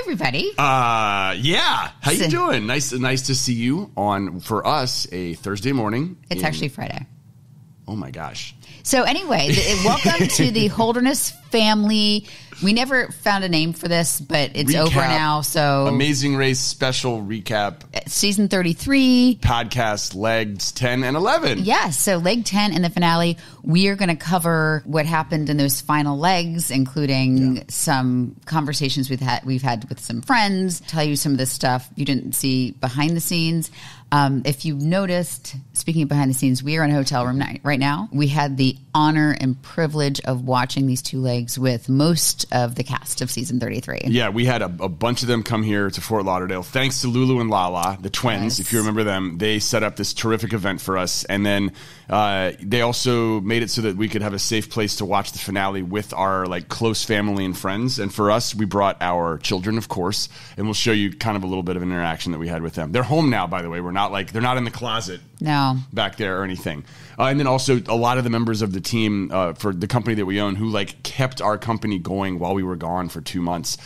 everybody. Uh, yeah. How you doing? Nice, nice to see you on for us a Thursday morning. it's in- actually Friday. Oh my gosh. So anyway, th- welcome to the Holderness family. We never found a name for this, but it's over now. So Amazing Race special recap season 33. podcast legs ten and eleven. Yes, so leg 10 in the finale, we are going to cover what happened in those final legs, including some conversations we've had we've had with some friends, tell you some of the stuff you didn't see behind the scenes. Um, if you noticed, speaking of behind the scenes, we are in a hotel room night right now. We had the honor and privilege of watching these two legs with most of the cast of season 33. Yeah, we had a, a bunch of them come here to Fort Lauderdale. Thanks to Lulu and Lala, the twins. If you remember them, they set up this terrific event for us, and then uh, they also made it so that we could have a safe place to watch the finale with our like close family and friends. And for us, we brought our children, of course, and we'll show you kind of a little bit of an interaction that we had with them. They're home now, by the way. We're not like they're not in the closet No. back there or anything. Uh, and then also a lot of the members of the team uh, for the company that we own who like kept our company going while we were gone for two months.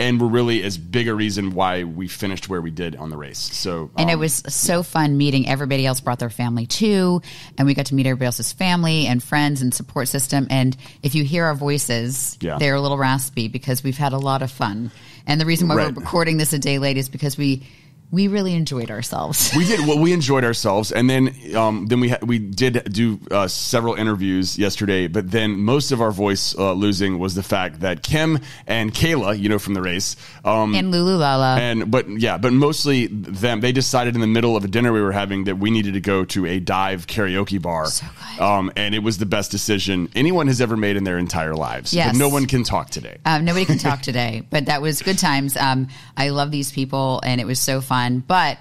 And were really as big a reason why we finished where we did on the race. So, And it um, was so fun meeting everybody else brought their family too. And we got to meet everybody else's family and friends and support system. And if you hear our voices, Yeah. they're a little raspy because we've had a lot of fun. And the reason why Right. we're recording this a day late is because we we really enjoyed ourselves. we did well. We enjoyed ourselves, and then um, then we ha- we did do uh, several interviews yesterday. But then most of our voice uh, losing was the fact that Kim and Kayla, you know from the race, um, and Lulu Lala. and but yeah, but mostly them. They decided in the middle of a dinner we were having that we needed to go to a dive karaoke bar. So. Um, and it was the best decision anyone has ever made in their entire lives. Yes. But no one can talk today. Um, nobody can talk today, but that was good times. Um, I love these people, and it was so fun. But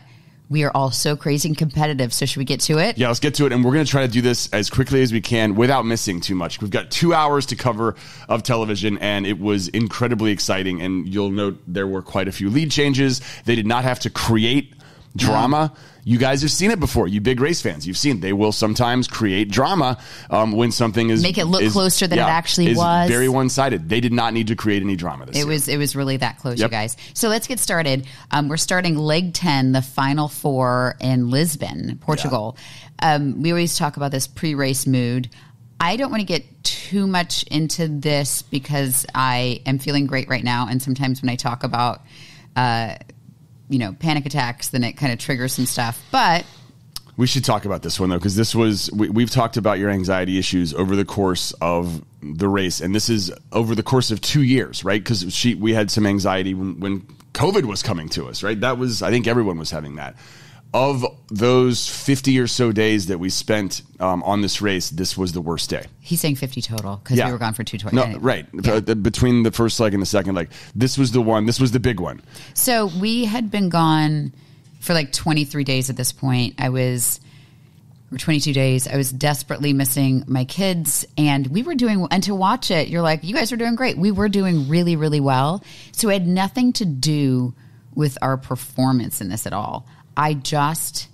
we are all so crazy and competitive. So should we get to it? Yeah, let's get to it. And we're going to try to do this as quickly as we can without missing too much. We've got two hours to cover of television, and it was incredibly exciting. And you'll note there were quite a few lead changes. They did not have to create drama. You guys have seen it before. You big race fans, you've seen they will sometimes create drama um, when something is Make it look is- closer than it actually was. Very one sided. They did not need to create any drama this It year. was it was really that close, you guys. So let's get started. Um, we're starting leg ten, the final four in Lisbon, Portugal. Um, we always talk about this pre-race mood. I don't want to get too much into this because I am feeling great right now, and sometimes when I talk about, uh, you know, panic attacks, then it kind of triggers some stuff. But We should talk about this one though, because this was we, we've talked about your anxiety issues over the course of the race, and this is over the course of two years, right? Because she we had some anxiety when, when COVID was coming to us, right? That was I think everyone was having that. Of those fifty or so days that we spent um, on this race, this was the worst day. he's saying fifty total because we were gone for two twenty. No, right. Uh, between the first leg and the second leg, this was the one. This was the big one. So we had been gone for like 23 days at this point. I was, or 22 days. I was desperately missing my kids, and we were doing. And to watch it, you're like, you guys are doing great. We were doing really, really well. So it had nothing to do with our performance in this at all. I just.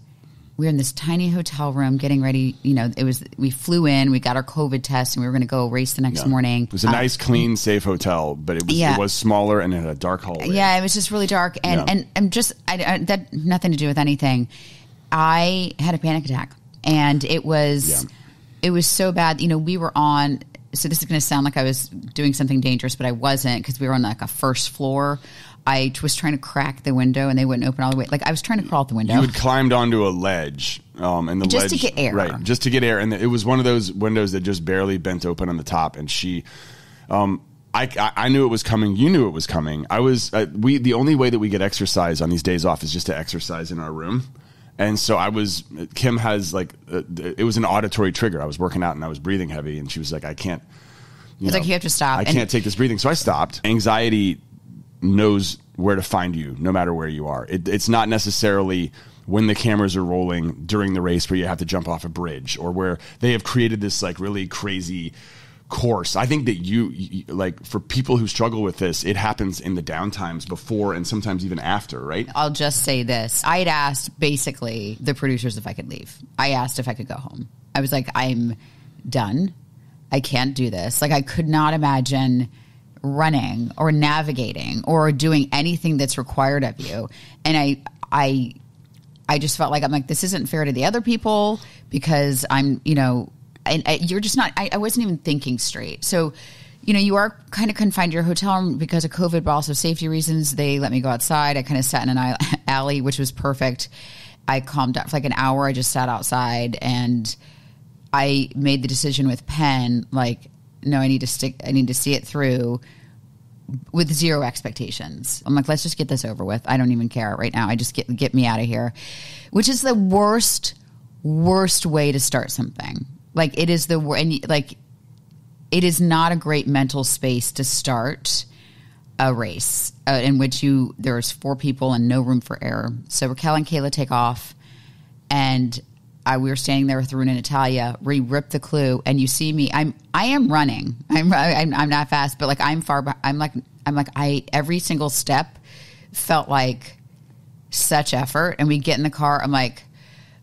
We were in this tiny hotel room getting ready. You know, it was, we flew in, we got our COVID test, and we were going to go race the next morning. It was a um, nice, clean, safe hotel, but it was, Yeah. it was smaller and it had a dark hallway. Yeah, it was just really dark, and Yeah. and and just I, I, that nothing to do with anything. I had a panic attack, and it was Yeah. it was so bad. You know, we were on. So this is going to sound like I was doing something dangerous, but I wasn't because we were on like a first floor. I was trying to crack the window, and they wouldn't open all the way. Like I was trying to crawl out the window. You had climbed onto a ledge, um, and the Just to get air. right? Just to get air, and it was one of those windows that just barely bent open on the top. And she, um, I, I, I knew it was coming. You knew it was coming. I was. Uh, we the only way that we get exercise on these days off is just to exercise in our room. And so I was. Kim has like uh, it was an auditory trigger. I was working out and I was breathing heavy, and she was like, "I can't." You It's like, you have to stop. I And- can't take this breathing. So I stopped. Anxiety knows where to find you no matter where you are. It, it's not necessarily when the cameras are rolling during the race where you have to jump off a bridge or where they have created this like really crazy course. I think that you, you like for people who struggle with this, it happens in the downtimes before and sometimes even after, right? I'll just say this. I had asked basically the producers if I could leave. I asked if I could go home. I was like, I'm done. I can't do this. Like, I could not imagine running or navigating or doing anything that's required of you. And I, I, I just felt like I'm like this isn't fair to the other people because I'm, you know, and I, you're just not. I, I wasn't even thinking straight. So, you know, you are kind of confined to your hotel room because of COVID, but also safety reasons. They let me go outside. I kind of sat in an alley, which was perfect. I calmed down for like an hour. I just sat outside and I made the decision with Penn, like, no, I need to stick. I need to see it through with zero expectations. I'm like, let's just get this over with. I don't even care right now. I just get get me out of here, which is the worst, worst way to start something. Like it is the and like it is not a great mental space to start a race uh, in which you there's four people and no room for error. So Raquel and Kayla take off, and I, we were standing there with Arun and Natalia. We ripped the clue, and you see me. I'm I am running. I'm I'm, I'm not fast, but like I'm far. I'm like I'm like I every single step felt like such effort. And we get in the car. I'm like,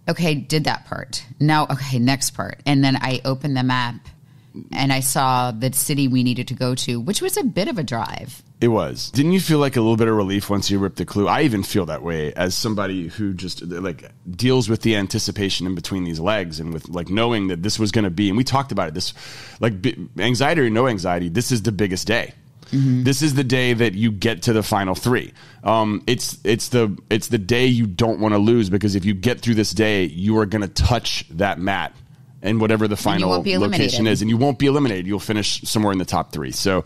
okay, did that part. Now, okay, next part. And then I opened the map and I saw the city we needed to go to, which was a bit of a drive. It was. Didn't you feel like a little bit of relief once you ripped the clue? I even feel that way as somebody who just like deals with the anticipation in between these legs and with like knowing that this was going to be. And we talked about it. This like anxiety or no anxiety. This is the biggest day. Mm-hmm. This is the day that you get to the final three. Um, it's it's the it's the day you don't want to lose because if you get through this day, you are going to touch that mat and whatever the final location is, and you won't be eliminated. You'll finish somewhere in the top three. So,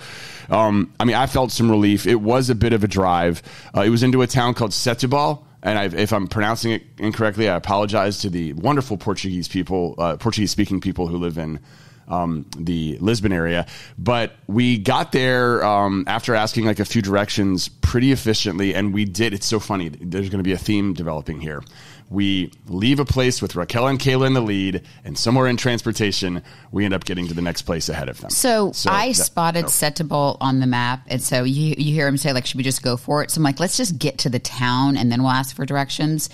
um, I mean, I felt some relief. It was a bit of a drive. Uh, it was into a town called Setúbal. And I've, if I'm pronouncing it incorrectly, I apologize to the wonderful Portuguese people, uh, Portuguese speaking people who live in um, the Lisbon area. But we got there um, after asking like a few directions pretty efficiently, and we did. It's so funny. There's going to be a theme developing here we leave a place with Raquel and Kayla in the lead, and somewhere in transportation, we end up getting to the next place ahead of them. So, so I that, spotted no. On the map, and so you you hear him say like, "Should we just go for it?" So I'm like, "Let's just get to the town, and then we'll ask for directions."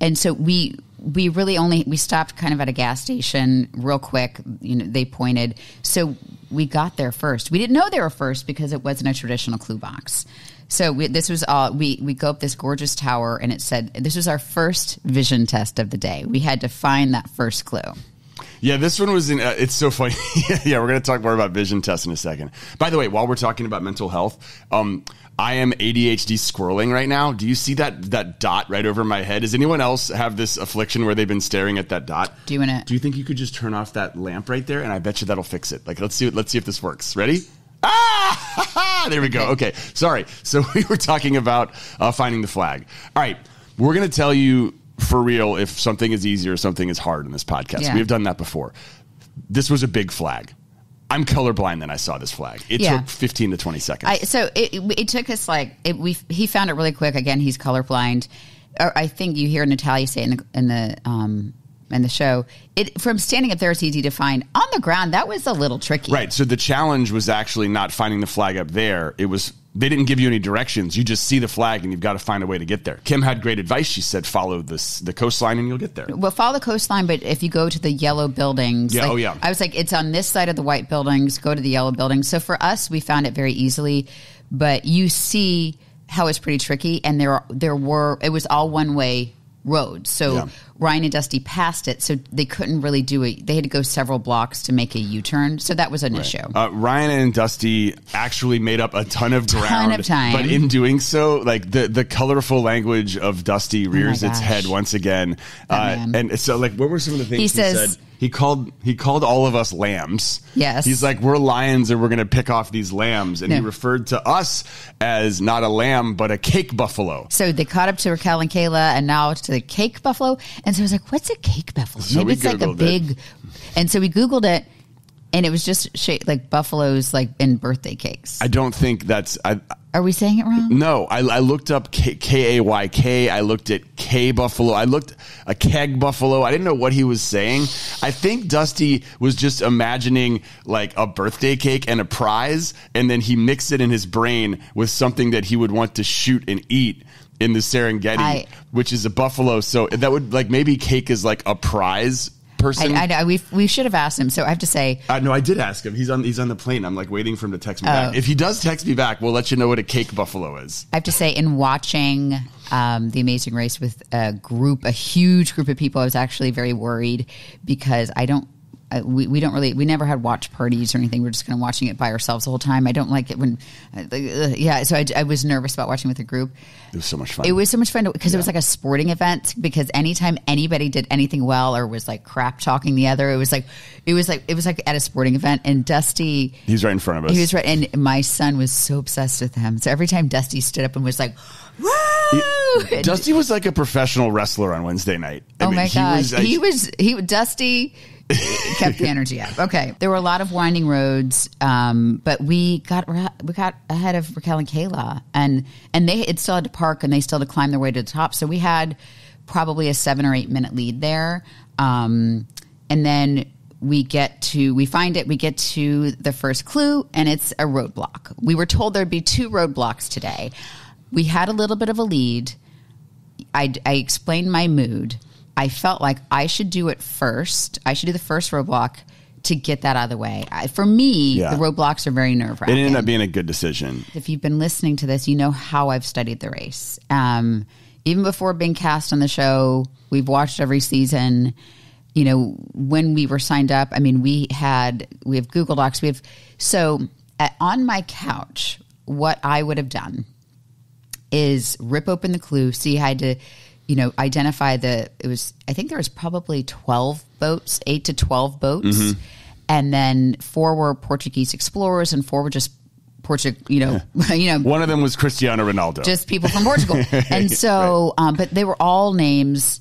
And so we we really only we stopped kind of at a gas station real quick. You know, they pointed, so we got there first. We didn't know they were first because it wasn't a traditional clue box. So we, this was all we we go up this gorgeous tower, and it said this was our first vision test of the day. We had to find that first clue. Yeah, this one was in. Uh, it's so funny. yeah, we're going to talk more about vision tests in a second. By the way, while we're talking about mental health, um, I am ADHD squirreling right now. Do you see that that dot right over my head? Does anyone else have this affliction where they've been staring at that dot? Doing it. Do you think you could just turn off that lamp right there? And I bet you that'll fix it. Like, let's see. Let's see if this works. Ready? Ah, there we go. Okay, sorry. So we were talking about uh, finding the flag. All right, we're going to tell you for real if something is easy or something is hard in this podcast. Yeah. We've done that before. This was a big flag. I'm colorblind. Then I saw this flag. It yeah. took 15 to 20 seconds. I, so it, it took us like it, we. He found it really quick. Again, he's colorblind. I think you hear Natalia say in the in the um, in the show. It from standing up there, it's easy to find. On the ground, that was a little tricky. Right. So the challenge was actually not finding the flag up there. It was they didn't give you any directions. You just see the flag and you've got to find a way to get there. Kim had great advice. She said, follow this the coastline and you'll get there. Well, follow the coastline, but if you go to the yellow buildings, yeah, like, oh yeah. I was like, it's on this side of the white buildings. Go to the yellow buildings. So for us, we found it very easily, but you see how it's pretty tricky, and there there were it was all one way road. So yeah. Ryan and Dusty passed it, so they couldn't really do it. They had to go several blocks to make a U turn, so that was an right. issue. Uh, Ryan and Dusty actually made up a ton of ground, ton of time. but in doing so, like the the colorful language of Dusty oh rears oh its head once again. Uh, and so, like, what were some of the things he, he says, said? He called he called all of us lambs. Yes. He's like, we're lions and we're gonna pick off these lambs. And no. he referred to us as not a lamb, but a cake buffalo. So they caught up to Raquel and Kayla and now to the cake buffalo. And so I was like, what's a cake buffalo? So Maybe it's like a big it. and so we Googled it and it was just shaped like buffaloes like in birthday cakes. I don't think that's I are we saying it wrong? No, I, I looked up K A Y K. I looked at K Buffalo. I looked a keg Buffalo. I didn't know what he was saying. I think Dusty was just imagining like a birthday cake and a prize, and then he mixed it in his brain with something that he would want to shoot and eat in the Serengeti, I, which is a buffalo. So that would like maybe cake is like a prize person? I, I, we we should have asked him. So I have to say, Uh, no, I did ask him. He's on he's on the plane. I'm like waiting for him to text me Oh. back. If he does text me back, we'll let you know what a cake buffalo is. I have to say, in watching um, the Amazing Race with a group, a huge group of people, I was actually very worried because I don't. Uh, we, we don't really we never had watch parties or anything. We're just kind of watching it by ourselves the whole time. I don't like it when uh, yeah so I, I was nervous about watching with a group. It was so much fun. it was so much fun because it was like a sporting event because anytime anybody did anything well or was like crap talking the other it was like it was like it was like at a sporting event. And dusty He's right in front of us. he was right and my son was so obsessed with him. So every time dusty stood up and was like woo! And- Dusty was like a professional wrestler on Wednesday night. I oh mean, my gosh was, like- he was he dusty kept the energy up. Okay there were a lot of winding roads um, but we got we got ahead of raquel and kayla and and they it still had to park and they still had to climb their way to the top. So we had probably a seven or eight minute lead there um, and then we get to we find it we get to the first clue and it's a roadblock. We were told there'd be two roadblocks today. We had a little bit of a lead. I, I explained my mood. I felt like I should do it first. I should do the first roadblock to get that out of the way. I, for me, Yeah. the roadblocks are very nerve wracking. it ended up being a good decision. if you've been listening to this, you know how I've studied the race. Um, even before being cast on the show, we've watched every season. You know, when we were signed up, I mean, we had we have Google Docs. We have so at, on my couch. What I would have done is rip open the clue. See, I had to, you know, identify the. It was I think there was probably twelve boats, eight to twelve boats, and then four were Portuguese explorers, and four were just Portugal. You know, you know, One of them was Cristiano Ronaldo. just people from Portugal. And so, um, but they were all names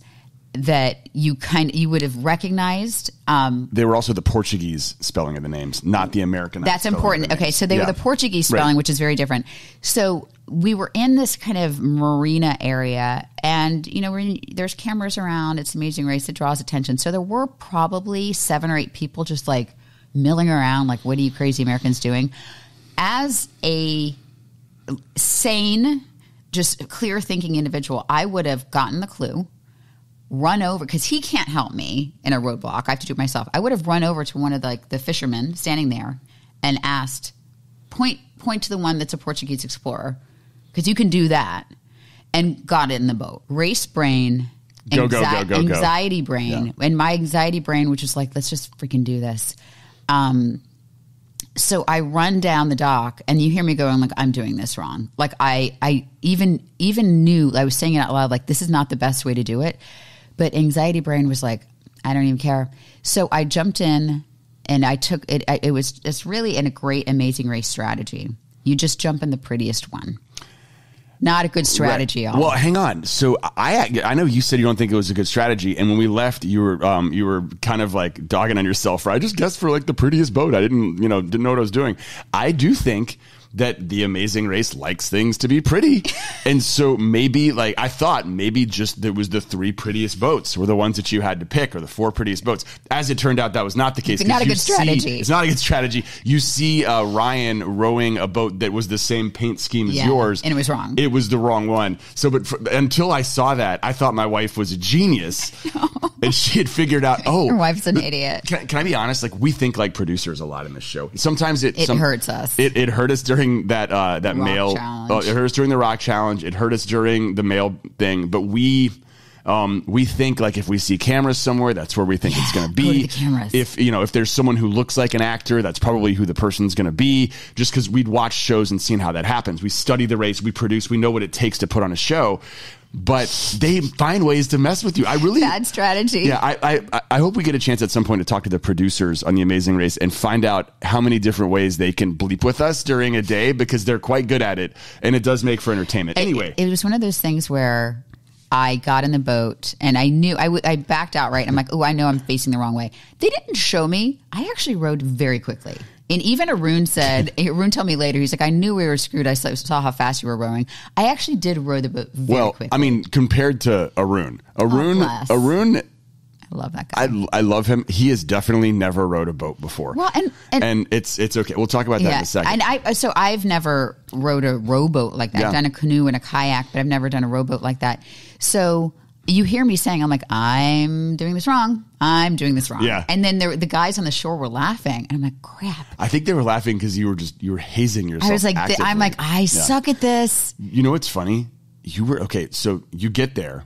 that you kind of you would have recognized. Um, they were also the Portuguese spelling of the names, not the American. that's important. Okay, so they were the Portuguese spelling, which is very different. So we were in this kind of marina area, and you know, in, there's cameras around. It's an amazing race. It draws attention. So there were probably seven or eight people just like milling around, like, "What are you crazy Americans doing?" As a sane, just clear thinking individual, I would have gotten the clue, run over because he can't help me in a roadblock. I have to do it myself. I would have run over to one of the, like the fishermen standing there and asked, point point to the one that's a Portuguese explorer because you can do that, and got it in the boat. Race brain. Go, go, go, go, go. anxiety brain and my anxiety brain which was like let's just freaking do this um so I run down the dock and you hear me going like I'm doing this wrong. Like I I even even knew I was saying it out loud like this is not the best way to do it. But anxiety brain was like I don't even care. So I jumped in and I took it it was just really in a great amazing race strategy. You just jump in the prettiest one. Not a good strategy. Right. Well, hang on. So I I know you said you don't think it was a good strategy, and when we left, you were um you were kind of like dogging on yourself. Right? I just guessed for like the prettiest boat. I didn't you know didn't know what I was doing. I do think that the Amazing Race likes things to be pretty, and so maybe like I thought maybe just there was the three prettiest boats were the ones that you had to pick, or the four prettiest boats. As it turned out, that was not the case. 'cause Not a good strategy. See, it's not a good strategy. You see uh, Ryan rowing a boat that was the same paint scheme as Yeah, yours, and it was wrong. it was the wrong one. So, but for, until I saw that, I thought my wife was a genius, and she had figured out. Oh, Your wife's an idiot. Can, can I be honest? Like we think like producers a lot in this show. Sometimes it It some- hurts us. It, it hurt us during that uh, that Rock male. challenge. Oh, it hurt us during the rock challenge. It hurt us during the male thing. But we. Um, we think like if we see cameras somewhere, that's where we think it's going to go to be. If you know, if there's someone who looks like an actor, that's probably who the person's going to be. Just because we'd watched shows and seen how that happens, we study the race, we produce, we know what it takes to put on a show. But they find ways to mess with you. I really Bad strategy. yeah, I, I I hope we get a chance at some point to talk to the producers on the Amazing Race and find out how many different ways they can bleep with us during a day because they're quite good at it, and it does make for entertainment. Anyway, it, it was one of those things where I got in the boat and I knew I, w- I backed out right. I'm like, oh, I know I'm facing the wrong way. They didn't show me. I actually rode very quickly. And even Arun said, Arun told me later, he's like, I knew we were screwed. I saw saw how fast you were rowing. I actually did row the boat very well, quickly. I mean, compared to Arun, oh, Arun, bless. Arun, I love that guy. I, I love him. He has definitely never rowed a boat before. Well, and- and- it's it's okay. We'll talk about that in a second. And I so I've never rowed a rowboat like that. Yeah. I've done a canoe and a kayak, but I've never done a rowboat like that. So you hear me saying, I'm like, I'm doing this wrong. I'm doing this wrong. Yeah. And then there, the guys on the shore were laughing. And I'm like, crap. I think they were laughing because you were just you were hazing yourself. I was like, actively. I'm like, I Yeah. suck at this. You know what's funny? You were okay. So you get there,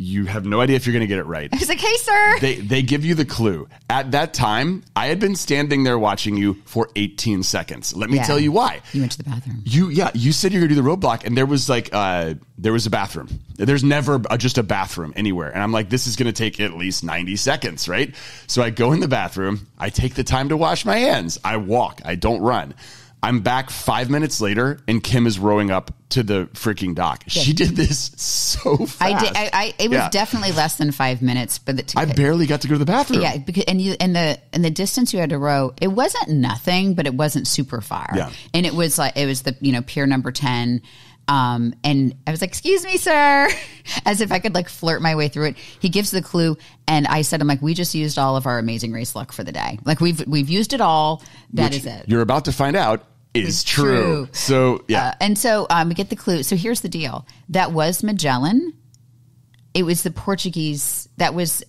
you have no idea if you're going to get it right. I was like, hey, sir. They they give you the clue. At that time, I had been standing there watching you for 18 seconds. Let me Yeah. tell you why. You went to the bathroom. You yeah, you said you're gonna do the roadblock, and there was like uh there was a bathroom. There's never a, just a bathroom anywhere, and I'm like, this is gonna take at least 90 seconds, right? So I go in the bathroom, I take the time to wash my hands, I walk, I don't run. I'm back five minutes later, and Kim is rowing up to the freaking dock. She did this so fast. I did. I, I it was Yeah. definitely less than five minutes, but the, I barely got to go to the bathroom. Yeah, because and you and the and the distance you had to row, it wasn't nothing, but it wasn't super far. Yeah. and it was like it was the you know pier number ten. Um, and I was like, "Excuse me, sir," as if I could like flirt my way through it. He gives the clue, and I said, "I'm like, we just used all of our amazing race luck for the day. Like we've we've used it all. That is Which it." You're about to find out is true. true. So yeah, Uh, and so um, we get the clue. So here's the deal: that was Magellan. It was the Portuguese. That was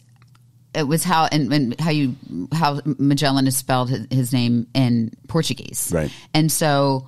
it was how and, and how you how Magellan is spelled his, his name in Portuguese. Right. And so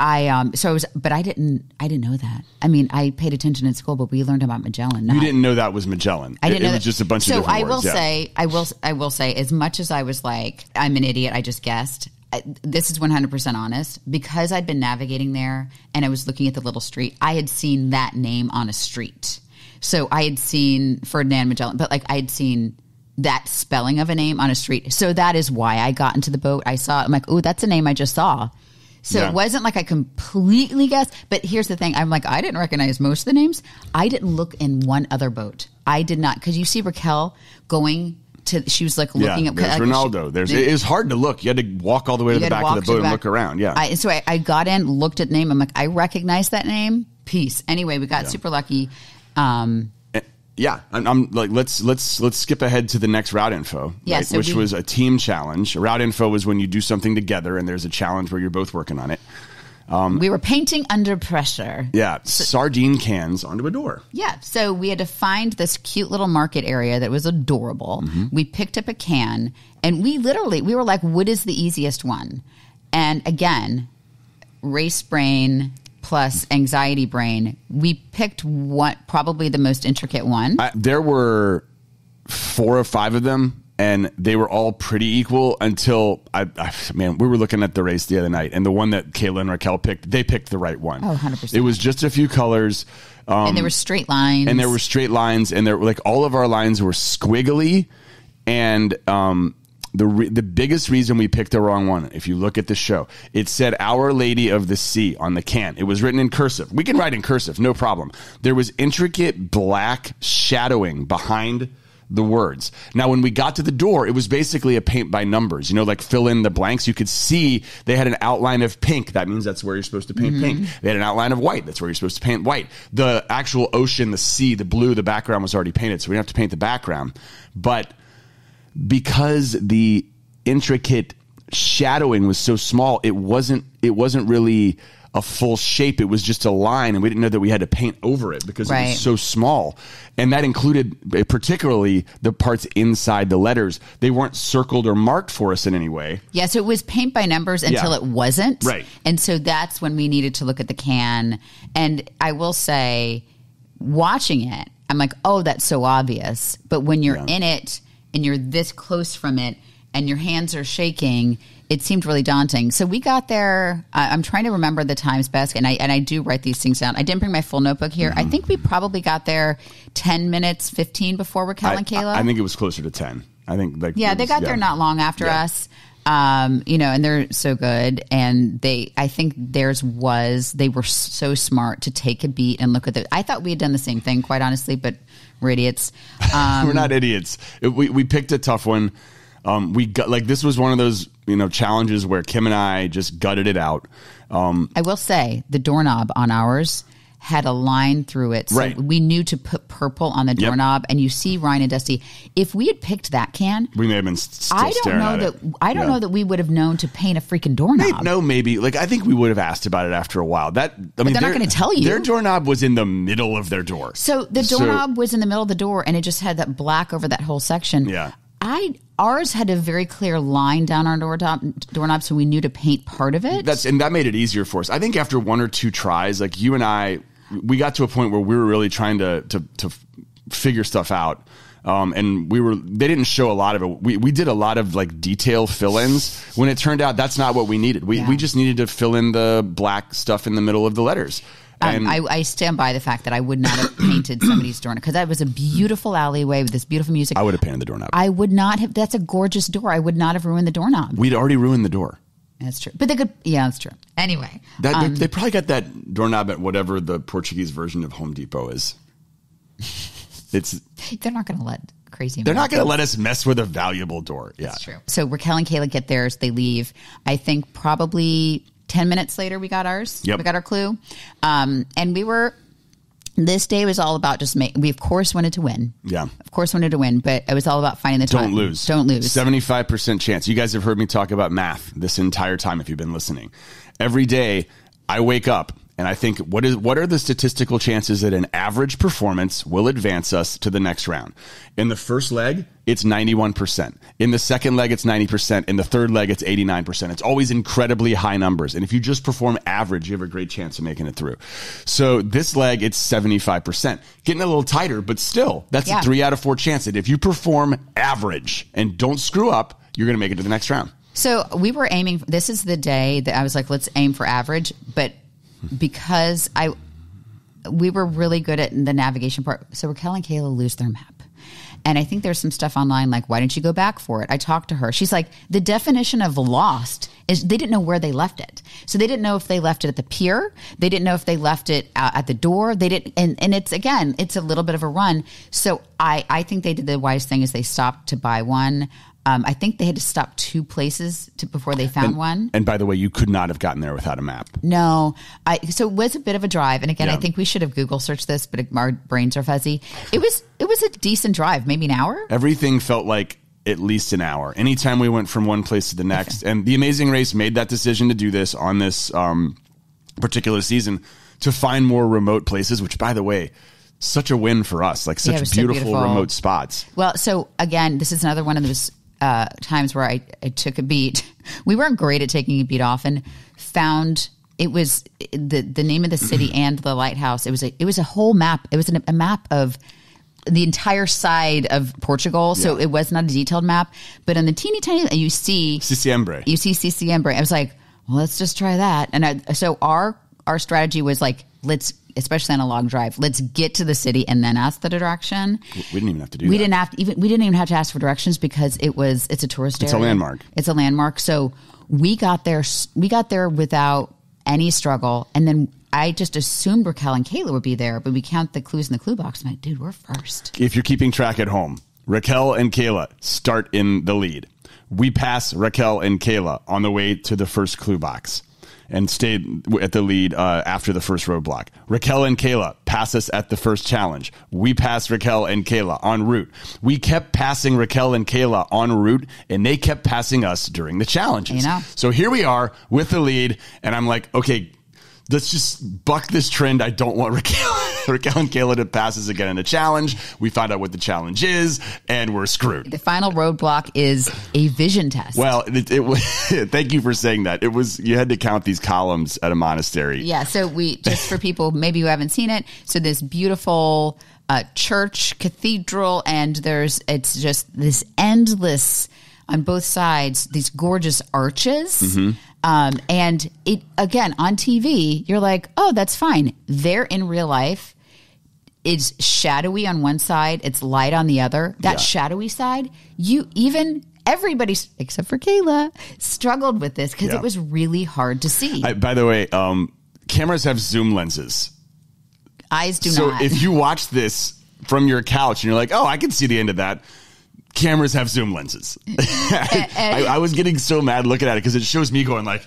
I um so I was but I didn't I didn't know that. I mean I paid attention in school, but we learned about Magellan. you didn't know that was Magellan. I didn't it, know it was just a bunch so of different So I words. will yeah. say, I will, I will say, as much as I was like, I'm an idiot, I just guessed. I, this is 100% honest because I'd been navigating there and I was looking at the little street. I had seen that name on a street, so I had seen Ferdinand Magellan, but like I had seen that spelling of a name on a street. So that is why I got into the boat. I saw. it. I'm like, oh, that's a name I just saw. So Yeah. it wasn't like I completely guessed, but here's the thing. I'm like, I didn't recognize most of the names. I didn't look in one other boat. I did not, because you see Raquel going to, she was like looking yeah, at there's like, Ronaldo. she- There's it is hard to look. You had to walk all the way to the back of the boat and look around. Yeah, I, so I, I got in, looked at the name. I'm like, I recognize that name. Peace. Anyway, we got super lucky. Um, yeah. I'm, I'm like let's let's let's skip ahead to the next route info, Yeah, right, so which we- was a team challenge. Route info was when you do something together and there's a challenge where you're both working on it. we were painting under pressure. Yeah, sardine cans onto a door. Yeah. So we had to find this cute little market area that was adorable. Mm-hmm. We picked up a can and we literally, we were like, what is the easiest one? And again, race brain plus anxiety brain, we picked what probably the most intricate one. I, there were four or five of them, and they were all pretty equal until I, I man, we were looking at the race the other night, and the one that Kayla and Raquel picked, they picked the right one. Oh, 100%. It was just a few colors. Um, and there were straight lines. and there were straight lines, and there like all of our lines were squiggly, and um, the re- the biggest reason we picked the wrong one, if you look at the show, it said Our Lady of the Sea on the can. It was written in cursive. We can write in cursive, no problem. There was intricate black shadowing behind the words. Now, when we got to the door, it was basically a paint by numbers. You know, like fill in the blanks. You could see they had an outline of pink. That means that's where you're supposed to paint pink. Mm-hmm. They had an outline of white. That's where you're supposed to paint white. The actual ocean, the sea, the blue, the background was already painted, so we didn't have to paint the background. But because the intricate shadowing was so small, it wasn't it wasn't really a full shape. It was just a line, and we didn't know that we had to paint over it because it was so small. And that included uh, particularly the parts inside the letters. They weren't circled or marked for us in any way. Yeah, so it was paint by numbers until Yeah. it wasn't. Right. And so that's when we needed to look at the can. And I will say, watching it, I'm like, oh, that's so obvious. But when you're Yeah. in it and you're this close from it and your hands are shaking, it seemed really daunting. So we got there. I I'm trying to remember the times best, and I and I do write these things down. I didn't bring my full notebook here. Mm-hmm. I think we probably got there ten minutes, fifteen before Raquel I, and Kayla. I, I think it was closer to ten. I think like Yeah, it they got yeah. there not long after Yeah. us. Um, you know, and they're so good. And they, I think theirs was, they were so smart to take a beat and look at the, I thought we had done the same thing, quite honestly, but we're idiots. Um, We're not idiots. It- we we picked a tough one. Um, we got like this was one of those you know challenges where Kim and I just gutted it out. Um, I will say the doorknob on ours had a line through it. So Right. we knew to put purple on the doorknob and you see Ryan and Dusty. If we had picked that can, We may have been s- still I don't know at that it. I don't Yeah. know that we would have known to paint a freaking doorknob. No, maybe. Like I think we would have asked about it after a while. That I mean, they're not gonna tell you. Their doorknob was in the middle of their door. So the So- doorknob was in the middle of the door, and it just had that black over that whole section. Yeah. I ours had a very clear line down our doorknob, doorknob, so we knew to paint part of it. That's and that made it easier for us. I think after one or two tries, like you and I, we got to a point where we were really trying to to to figure stuff out. Um, and we were they didn't show a lot of it. We we did a lot of like detail fill-ins when it turned out that's not what we needed. We Yeah. we just needed to fill in the black stuff in the middle of the letters. And Um, I, I stand by the fact that I would not have painted somebody's doorknob because that was a beautiful alleyway with this beautiful music. I would have painted the doorknob. I would not have. That's a gorgeous door. I would not have ruined the doorknob. We'd already ruined the door. That's true. But they could. Yeah, that's true. Anyway, That um, they probably got that doorknob at whatever the Portuguese version of Home Depot is. It's they're not going to let crazy. they're not going to let us mess with a valuable door. Yeah, That's true. So Raquel and Kayla get theirs. They leave. I think probably 10 minutes later, we got ours. Yep. We got our clue. Um, and we were, this day was all about just make, we of course wanted to win. Yeah. Of course wanted to win, but it was all about finding the time. Don't lose. Don't lose. 75% chance. You guys have heard me talk about math this entire time if you've been listening. Every day I wake up and I think what is what are the statistical chances that an average performance will advance us to the next round? In the first leg, it's 91%. In the second leg, it's 90%. In the third leg, it's 89%. It's always incredibly high numbers. And if you just perform average, you have a great chance of making it through. So this leg, it's 75%. Getting a little tighter, but still, that's Yeah. a three out of four chance that if you perform average and don't screw up, you're going to make it to the next round. So we were aiming. This is the day that I was like, let's aim for average. But because I, we were really good at the navigation part. So Raquel and Kayla lose their map. And I think there's some stuff online like, why didn't you go back for it? I talked to her. She's like, the definition of lost is they didn't know where they left it. So they didn't know if they left it at the pier. They didn't know if they left it at the door. They didn't, and, and it's again, it's a little bit of a run. So I, I think they did the wise thing is they stopped to buy one. Um, I think they had to stop two places to, before they found one. And by the way, you could not have gotten there without a map. No, I so it was a bit of a drive, and again, Yeah. I think we should have Google searched this, but our brains are fuzzy. It was it was a decent drive, maybe an hour. Everything felt like at least an hour. Anytime we went from one place to the next. And the Amazing Race made that decision to do this on this um, particular season to find more remote places, which, by the way, such a win for us. Like Yeah, such so beautiful, beautiful. remote spots. Well, so again, this is another one of those uh, times where I, I took a beat. We weren't great at taking a beat off, and found it was the the name of the city and the lighthouse. It was a it was a whole map. It was an, a map of the entire side of Portugal. So Yeah. it was not a detailed map, but on the teeny tiny, you see Sesimbra. you see Sesimbra. I was like, well, let's just try that. And I, so our our strategy was like, let's especially on a long drive, let's get to the city and then ask the direction. We didn't even have to do We that. didn't have to even we didn't even have to ask for directions because it was it's a tourist It's a landmark. It's a landmark. So we got there we got there without any struggle, and then. I just assumed Raquel and Kayla would be there, but we count the clues in the clue box. I'm like, dude, we're first. if you're keeping track at home, Raquel and Kayla start in the lead. We pass Raquel and Kayla on the way to the first clue box and stayed at the lead uh, after the first roadblock. Raquel and Kayla pass us at the first challenge. We pass Raquel and Kayla en route. We kept passing Raquel and Kayla en route, and they kept passing us during the challenges. You know. So here we are with the lead, and I'm like, okay, let's just buck this trend. I don't want Raquel, Raquel and Kayla to pass us again in a challenge. We find out what the challenge is, and we're screwed. The final roadblock is a vision test. Well, it, it was. thank you for saying that. It was you had to count these columns at a monastery. Yeah, so we just for people maybe who haven't seen it. So this beautiful uh, church cathedral, and there's it's just this endless on both sides these gorgeous arches. Mm-hmm. Um, and it again on TV, you're like, oh, that's fine. There in real life, it's shadowy on one side, it's light on the other. That Yeah. shadowy side, you even everybody except for Kayla struggled with this because Yeah. it was really hard to see. I, by the way, um, cameras have zoom lenses. Eyes do so not. So if you watch this from your couch and you're like, oh, I can see the end of that. Cameras have zoom lenses. Eh, eh. I, I was getting so mad looking at it because it shows me going like,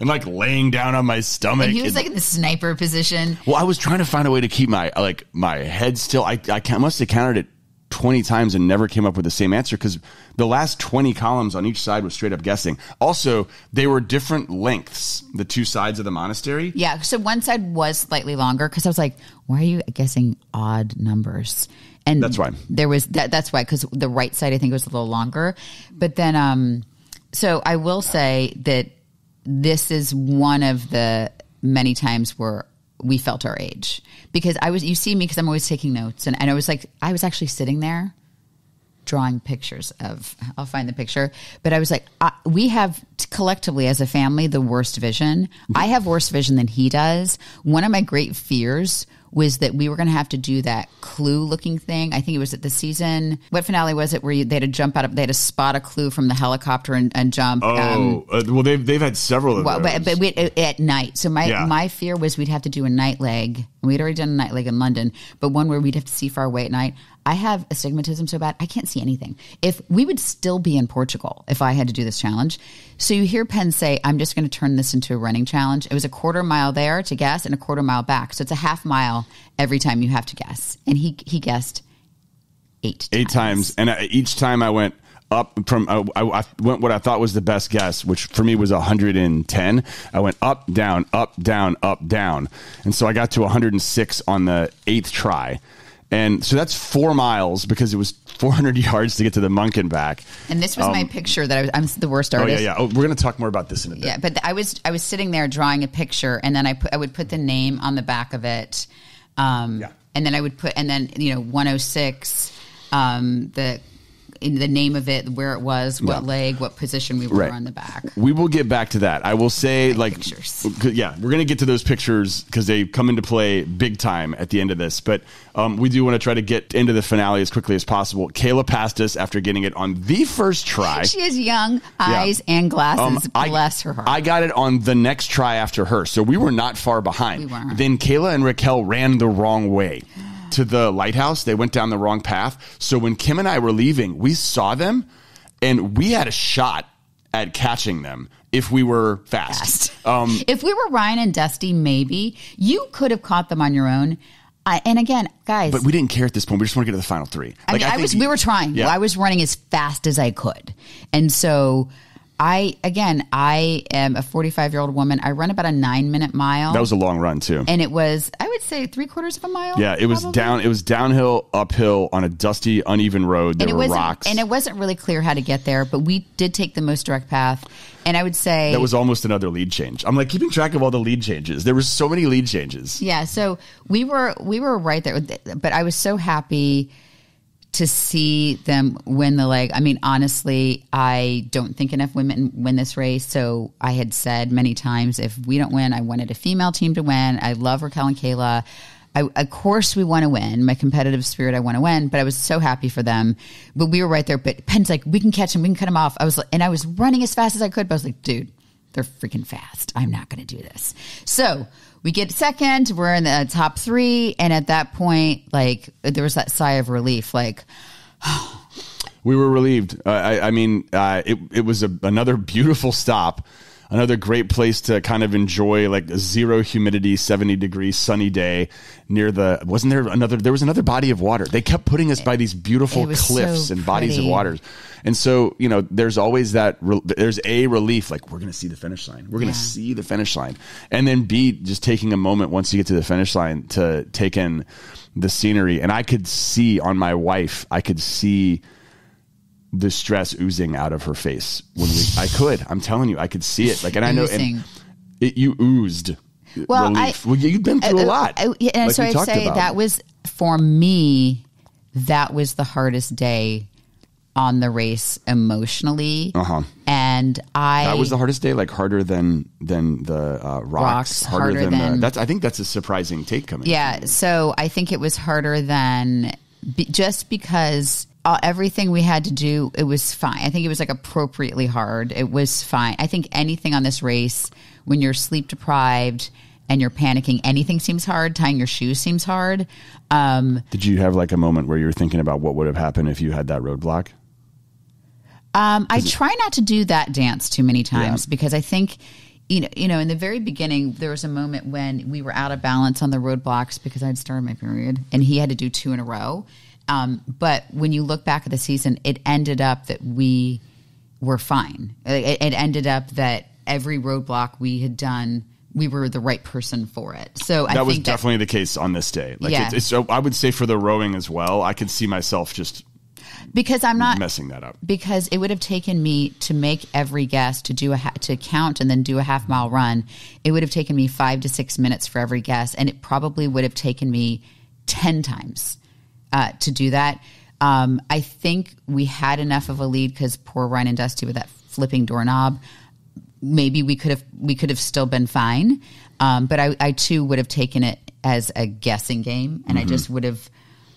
and like laying down on my stomach. And he was It- like in the sniper position. well, I was trying to find a way to keep my like my head still. I I must have counted it twenty times and never came up with the same answer because the last twenty columns on each side was straight up guessing. Also, they were different lengths. The two sides of the monastery. Yeah, so one side was slightly longer because I was like, "Why are you guessing odd numbers?" And That's why. there was that. That's why because the right side I think was a little longer. But then, um, so I will say that this is one of the many times where we felt our age because I was. You see me because I'm always taking notes, and, and I was like, I was actually sitting there drawing pictures of i'll find the picture but i was like I, we have collectively as a family the worst vision i have worse vision than he does one of my great fears was that we were going to have to do that clue looking thing i think it was at the season what finale was it where you, they had to jump out of they had to spot a clue from the helicopter and, and jump um, Oh, uh, well, they've they've had several of well, those. but, but we, at night. So my Yeah. my fear was we'd have to do a night leg. We'd already done a night leg in London, but one where we'd have to see far away at night. I have astigmatism so bad I can't see anything. If we would still be in Portugal if I had to do this challenge. So you hear Penn say, "I'm just going to turn this into a running challenge." It was a quarter mile there to guess and a quarter mile back. So it's a half mile every time you have to guess. And he he guessed eight eight times, and I, each time I went up from uh, I, I went what I thought was the best guess, which for me was 110. I went up, down, up, down, up, down, and so I got to 106 on the eighth try. And so that's four miles because it was 400 yards to get to the monk and back. And this was my picture that I was. I'm the worst artist. Oh yeah, yeah. Oh, we're gonna talk more about this in a bit. Yeah, but I was I was sitting there drawing a picture, and then I put I would put the name on the back of it, um, Yeah. and then I would put and then you know 106, um, the in the name of it, where it was, what Yeah. leg, what position we were Right. on the back. We will get back to that. I will say, like, pictures. yeah, we're going to get to those pictures because they come into play big time at the end of this. But um, we do want to try to get into the finale as quickly as possible. Kayla passed us after getting it on the first try. She has young eyes and glasses. Um, I- Bless her heart. I got it on the next try after her, so we were not far behind. We. Then Kayla and Raquel ran the wrong way to the lighthouse. They went down the wrong path. So when Kim and I were leaving, we saw them, and we had a shot at catching them if we were fast. Fast. Um, if we were Ryan and Dusty, maybe you could have caught them on your own. I, and again, guys, but we didn't care at this point. We just want to get to the final three. I mean, I, think was. We were trying. Yeah. I was running as fast as I could, and so I again, I am a 45 year old woman. I run about a nine minute mile, That was a long run too. and it was I would say three quarters of a mile. yeah, it was probably. down. It was downhill, uphill on a dusty, uneven road. There and it were rocks. and it wasn't really clear how to get there. But we did take the most direct path, and I would say that was almost another lead change. I'm like keeping track of all the lead changes. There was so many lead changes. Yeah, so we were we were right there, but I was so happy to see them win the leg. I mean, honestly, I don't think enough women win this race. So I had said many times, if we don't win, I wanted a female team to win. I love Raquel and Kayla. I, of course, we want to win. My competitive spirit, I want to win. But I was so happy for them. But we were right there. But Penn's like, we can catch him. We can cut him off. I was, and I was running as fast as I could. But I was like, dude, they're freaking fast. I'm not going to do this. So we get second. We're in the top three, and at that point, like there was that sigh of relief. Like We were relieved. Uh, I, I mean, uh, it it was a, another beautiful stop, another great place to kind of enjoy like a zero humidity, seventy degree sunny day near the. Wasn't there another? There was another body of water. They kept putting us by these beautiful cliffs so and bodies of waters, and so you know, there's always that. Re- there's a relief, like we're going to see the finish line. We're going to Yeah. see the finish line, and then B just taking a moment once you get to the finish line to take in the scenery, and I could see on my wife, I could see the stress oozing out of her face when we I could I'm telling you I could see it like and I know and it, you oozed Well, relief I- well you've been through a Uh, lot uh, yeah, and like so I'd say about. that was for me. That was the hardest day on the race emotionally, Uh-huh. and I that was the hardest day like harder than than the uh, rocks, Rocks, harder, harder than, than- the, that's I think that's a surprising take coming Yeah, so I think it was harder than be, just because uh, everything we had to do, it was fine. I think it was like appropriately hard. It was fine. I think anything on this race, when you're sleep deprived and you're panicking, anything seems hard. Tying your shoes seems hard. Um, did you have like a moment where you were thinking about what would have happened if you had that roadblock Um, I try not to do that dance too many times Yeah. because I think you know, you know, in the very beginning, there was a moment when we were out of balance on the roadblocks because I'd started my period, and he had to do two in a row. Um, but when you look back at the season, it ended up that we were fine. It, it ended up that every roadblock we had done, we were the right person for it. So I that was definitely the case on this day. Like Yeah. it's, I would say for the rowing as well, I could see myself just because I'm not messing that up. because it would have taken me to make every guess to do a ha- to count and then do a half mile run. It would have taken me five to six minutes for every guess, and it probably would have taken me ten times uh, to do that. Um, I think we had enough of a lead because poor Ryan and Dusty with that flipping doorknob. Maybe we could have we could have still been fine, um, but I, I too would have taken it as a guessing game, and I just would have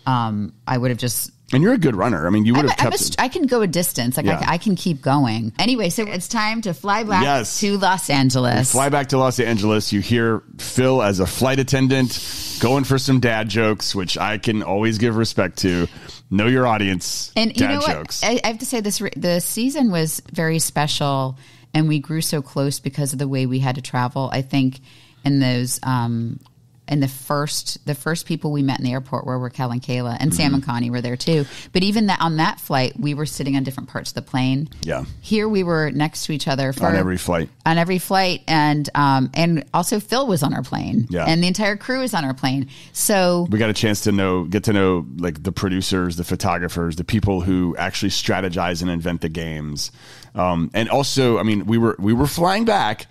um, I would have just And you're a good runner. I mean, you would I'm, have kept. a st- I can go a distance. Like Yeah. I, I can keep going. Anyway, so it's time to fly back Yes. to Los Angeles. Fly back to Los Angeles. You hear Phil as a flight attendant going for some dad jokes, which I can always give respect to. Know your audience. and dad you know jokes. I, I have to say this: the season was very special, and we grew so close because of the way we had to travel. I think in those. Um, and the first, the first people we met in the airport were, were Kel and Cayla, and Sam Mm-hmm. and Connie were there too. But even that on that flight, we were sitting on different parts of the plane. Yeah. Here we were next to each other for on every flight. on every flight and um and also Phil was on our plane Yeah. and the entire crew was on our plane so We got a chance to know, get to know like the producers, the photographers, the people who actually strategize and invent the games. Um, and also, I mean, we were we were flying back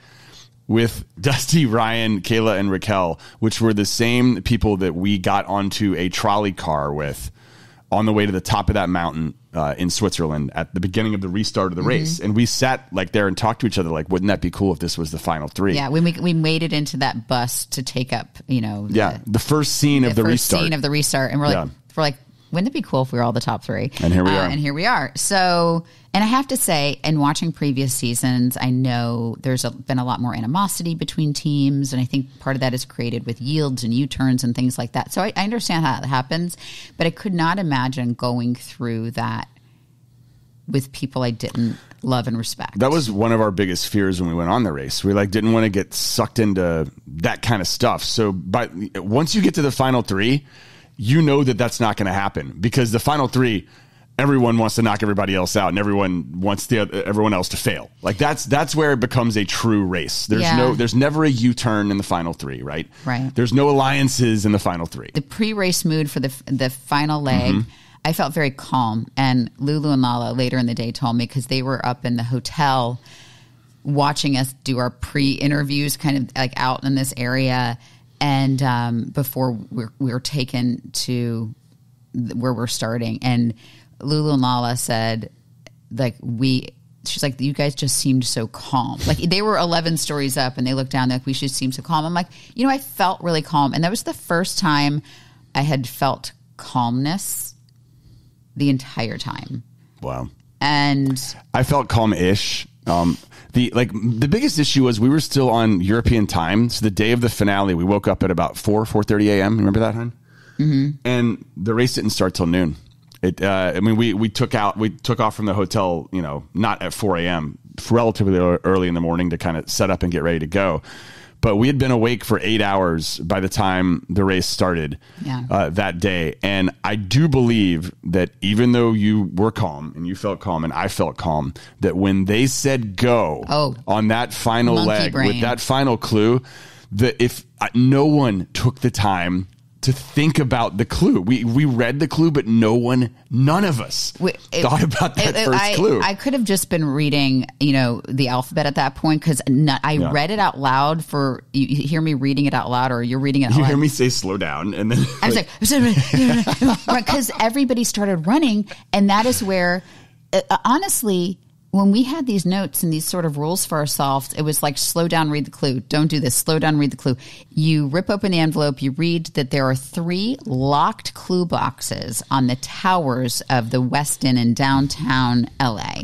with Dusty, Ryan, Cayla, and Raquel, which were the same people that we got onto a trolley car with on the way to the top of that mountain uh, in Switzerland at the beginning of the restart of the race. And we sat like there and talked to each other, like, wouldn't that be cool if this was the final three? yeah when we we made it into that bus to take up you know the, Yeah, the first scene the of the first restart. scene of the restart and we're like Yeah. we're like wouldn't it be cool if we were all the top three And here we Uh, are. and here we are so and I have to say in watching previous seasons I know there's a, been a lot more animosity between teams and I think part of that is created with yields and U-turns and things like that so I, I understand how that happens but I could not imagine going through that with people I didn't love and respect. That was one of our biggest fears when we went on the race. We like didn't want to get sucked into that kind of stuff. So, but once you get to the final three, you know that that's not going to happen because the final three, everyone wants to knock everybody else out, and everyone wants the everyone else to fail. Like that's that's where it becomes a true race. There's Yeah. no, there's never a U turn in the final three, right? Right. There's no alliances in the final three. the pre-race mood for the the final leg. I felt very calm, and Lulu and Lala later in the day told me because they were up in the hotel watching us do our pre-interviews, kind of like out in this area, and um, before we were, we were taken to where we're starting, and Lulu and Lala said, like we. She's like, you guys just seemed so calm. Like they were 11 stories up and they looked down, like, we should seem so calm. I'm like, you know, I felt really calm. And that was the first time I had felt calmness the entire time. Wow. And I felt calm-ish. Um, the like the biggest issue was we were still on European time. So the day of the finale, we woke up at about four four thirty a.m. Remember that, hon? Mm-hmm. And the race didn't start till noon. It. Uh, I mean, we we took out we took off from the hotel. You know, not at four a.m. Relatively early in the morning to kind of set up and get ready to go. But we had been awake for eight hours by the time the race started Yeah. uh, that day. And I do believe that even though you were calm and you felt calm and I felt calm, that when they said go Oh. on that final leg brain. with that final clue, that if uh, no one took the time to think about the clue, we we read the clue, but no one, none of us we- it- thought about that it- it- first I, clue. I could have just been reading, you know, the alphabet at that point because I Yeah. read it out loud for you, hear me reading it out loud or you're reading it out you loud. hear me say slow down, and then I was like, because everybody started running, and that is where, uh, honestly, when we had these notes and these sort of rules for ourselves, it was like slow down, read the clue. Don't do this. Slow down, read the clue. You rip open the envelope. You read that there are three locked clue boxes on the towers of the Westin in downtown LA.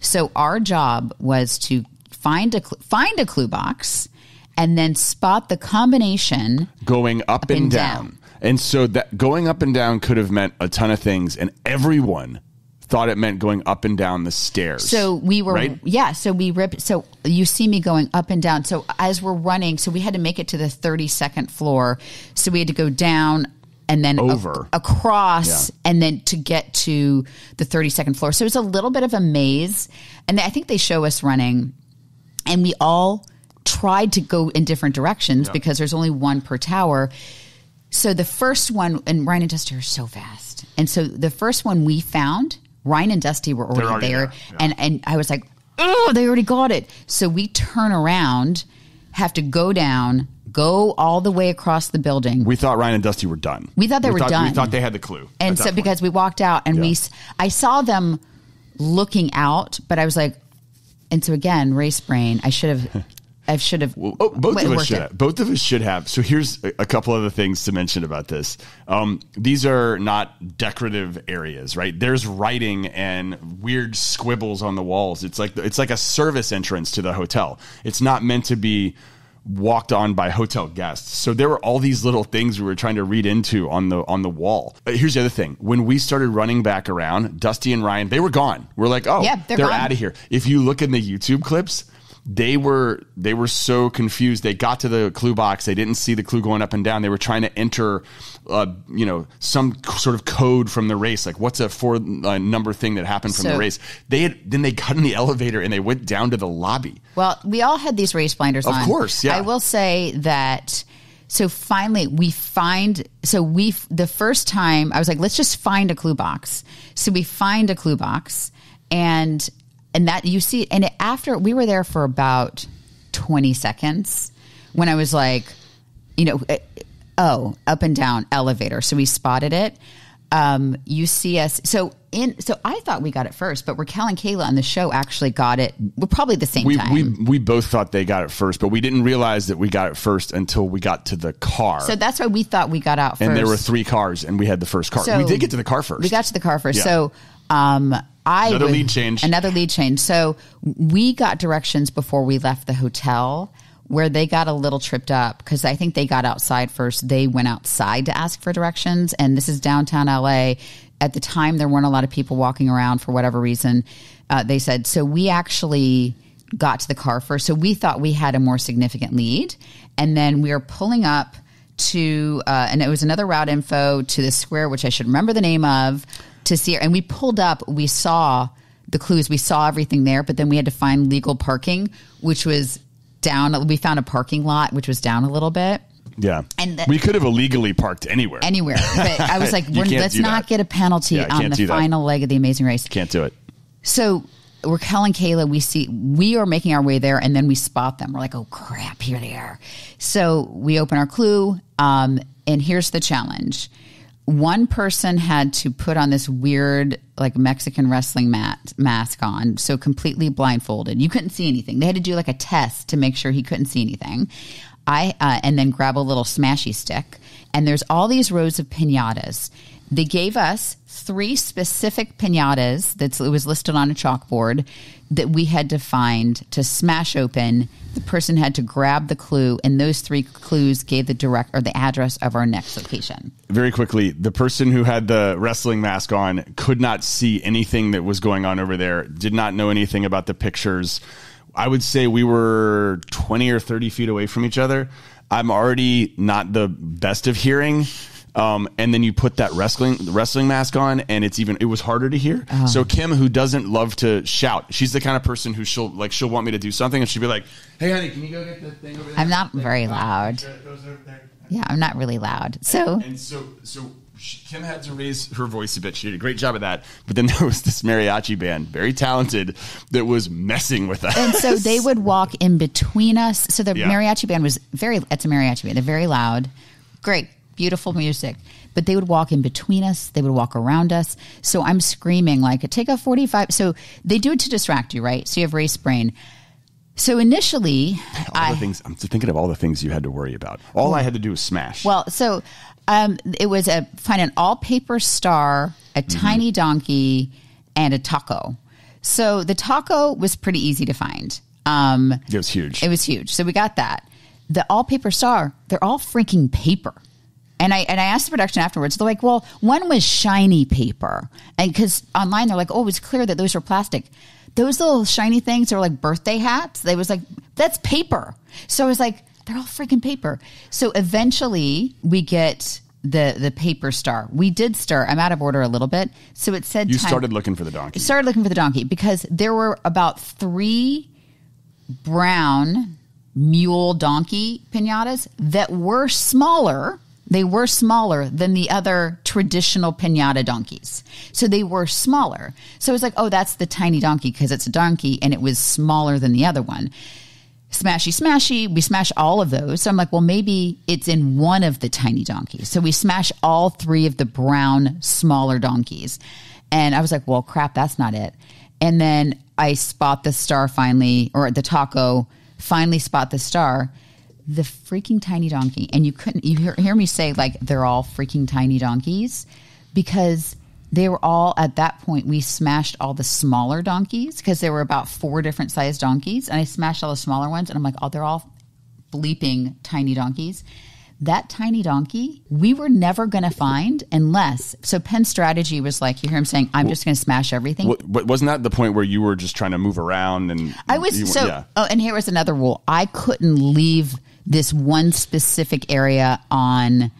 So our job was to find a find a clue box and then spot the combination going up, and, and down. down. And so that going up and down could have meant a ton of things, and everyone thought it meant going up and down the stairs. So we were, Right? yeah. So we ripped. So you see me going up and down. So as we're running, so we had to make it to the thirty second floor. So we had to go down and then Over. across, Yeah. and then to get to the thirty second floor. So it was a little bit of a maze, and I think they show us running, and we all tried to go in different directions Yeah. because there's only one per tower. So the first one, and Ryan and Dusty are so fast. And so the first one we found, Ryan and Dusty were already, already there. there, yeah. And and I was like, oh, they already got it. So we turn around, have to go down, go all the way across the building. we thought Ryan and Dusty were done. We thought they were We done. We thought they had the clue. and so because we walked out and we, I saw them looking out, but I was like, and so again, race brain. I should have, I should have. Oh, both it of us should have. Both of us should have. So here's a, a couple other things to mention about this. Um, these are not decorative areas, right? There's writing and weird squibbles on the walls. It's like it's like a service entrance to the hotel. It's not meant to be walked on by hotel guests. So there were all these little things we were trying to read into on the on the wall. But here's the other thing. When we started running back around, Dusty and Ryan, they were gone. We're like, "Oh, Yeah, they're they're out of here." If you look in the YouTube clips, they were they were so confused. They got to the clue box. They didn't see the clue going up and down. They were trying to enter, uh, you know, some sort of code from the race. Like what's a four uh, number thing that happened from So- the race? They had then they got in the elevator and they went down to the lobby. Well, we all had these race blinders on. Of on. course, yeah. I will say that. So finally, we find. So we the first time I was like, let's just find a clue box. So we find a clue box, and and that you see, and it, after we were there for about twenty seconds, when I was like, you know, eh, oh, up and down elevator. So we spotted it. Um, you see us. So in. So I thought we got it first, but Raquel and Cayla on the show actually got it. We're probably the same We, time. we we both thought they got it first, but we didn't realize that we got it first until we got to the car. So that's why we thought we got out first. and there were three cars, and we had the first car. So we did get to the car first. We got to the car first. Yeah. So um, I Another was- lead change. Another lead change. So we got directions before we left the hotel. Where they got a little tripped up because I think they got outside first. They went outside to ask for directions, and this is downtown LA. At the time, there weren't a lot of people walking around for whatever reason. Uh, they said so. We actually got to the car first, so we thought we had a more significant lead, and then we were pulling up to uh, and it was another route info to the square which i should remember the name of to see and we pulled up we saw the clues we saw everything there but then we had to find legal parking which was down we found a parking lot which was down a little bit yeah, and the- we could have illegally parked anywhere. anywhere but i was like we're, let's not that. get a penalty Yeah, on the do that. final leg of the amazing race Can't do it. so Raquel and Cayla, we see we are making our way there, and then we spot them. We're like, "Oh crap, here they are!" So we open our clue, um, and here's the challenge: one person had to put on this weird, like Mexican wrestling mat mask on, so completely blindfolded. You couldn't see anything. They had to do like a test to make sure he couldn't see anything. I uh, and then grab a little smashy stick, and there's all these rows of pinatas. They gave us three specific pinatas that was listed on a chalkboard that we had to find to smash open. The person had to grab the clue, and those three clues gave the direct or the address of our next location. very quickly, the person who had the wrestling mask on could not see anything that was going on over there, did not know anything about the pictures. I would say we were 20 or 30 feet away from each other. I'm already not the best of hearing. Um, and then you put that wrestling wrestling mask on, and it's even it was harder to hear. So Kim, who doesn't love to shout, she's the kind of person who she'll like she'll want me to do something, and she'll be like, "Hey, honey, can you go get the thing over there?" I'm not very loud. It goes over there. Yeah, I'm not really loud. So And so, so she, Kim had to raise her voice a bit. She did a great job of that. But then there was this mariachi band, very talented, that was messing with us. and so they would walk in between us. So the Yeah. mariachi band was very. It's a mariachi band. They're very loud, great, beautiful music. But they would walk in between us. They would walk around us. So I'm screaming like, "Take a 45." So they do it to distract you, right? So you have race brain. So initially, all I the things I'm thinking of all the things you had to worry about. All I had to do was smash. Well, so um, it was a find an all paper star, a Mm-hmm. tiny donkey, and a taco. So the taco was pretty easy to find. Um, it was huge. it was huge. So we got that. The all paper star, they're all freaking paper. And I and I asked the production afterwards. They're like, "Well, one was shiny paper, and because online they're like, oh, it was clear that those are plastic. Those little shiny things are like birthday hats. They was like, that's paper. So I was like, they're all freaking paper. So eventually we get the the paper star. We did stir. I'm out of order a little bit. So it said You time- started looking for the donkey. started looking for the donkey because there were about three brown mule donkey pinatas that were smaller. They were smaller than the other traditional pinata donkeys. So they were smaller. So it was like, oh, that's the tiny donkey because it's a donkey and it was smaller than the other one. Smashy, smashy. We smash all of those. So I'm like, well, maybe it's in one of the tiny donkeys. So we smash all three of the brown, smaller donkeys. And I was like, well, crap, that's not it. And then I spot the star finally, or the taco finally spot the star, the freaking tiny donkey. And you couldn't, you hear, hear me say, like, they're all freaking tiny donkeys because they were all at that point we smashed all the smaller donkeys because there were about four different sized donkeys and i smashed all the smaller ones and i'm like oh they're all bleeping tiny donkeys that tiny donkey we were never going to find unless so penn's strategy was like you hear him saying i'm just going to smash everything wa- wasn't that the point where you were just trying to move around and I was so. yeah. Oh, and here was another rule: I couldn't leave this one specific area on.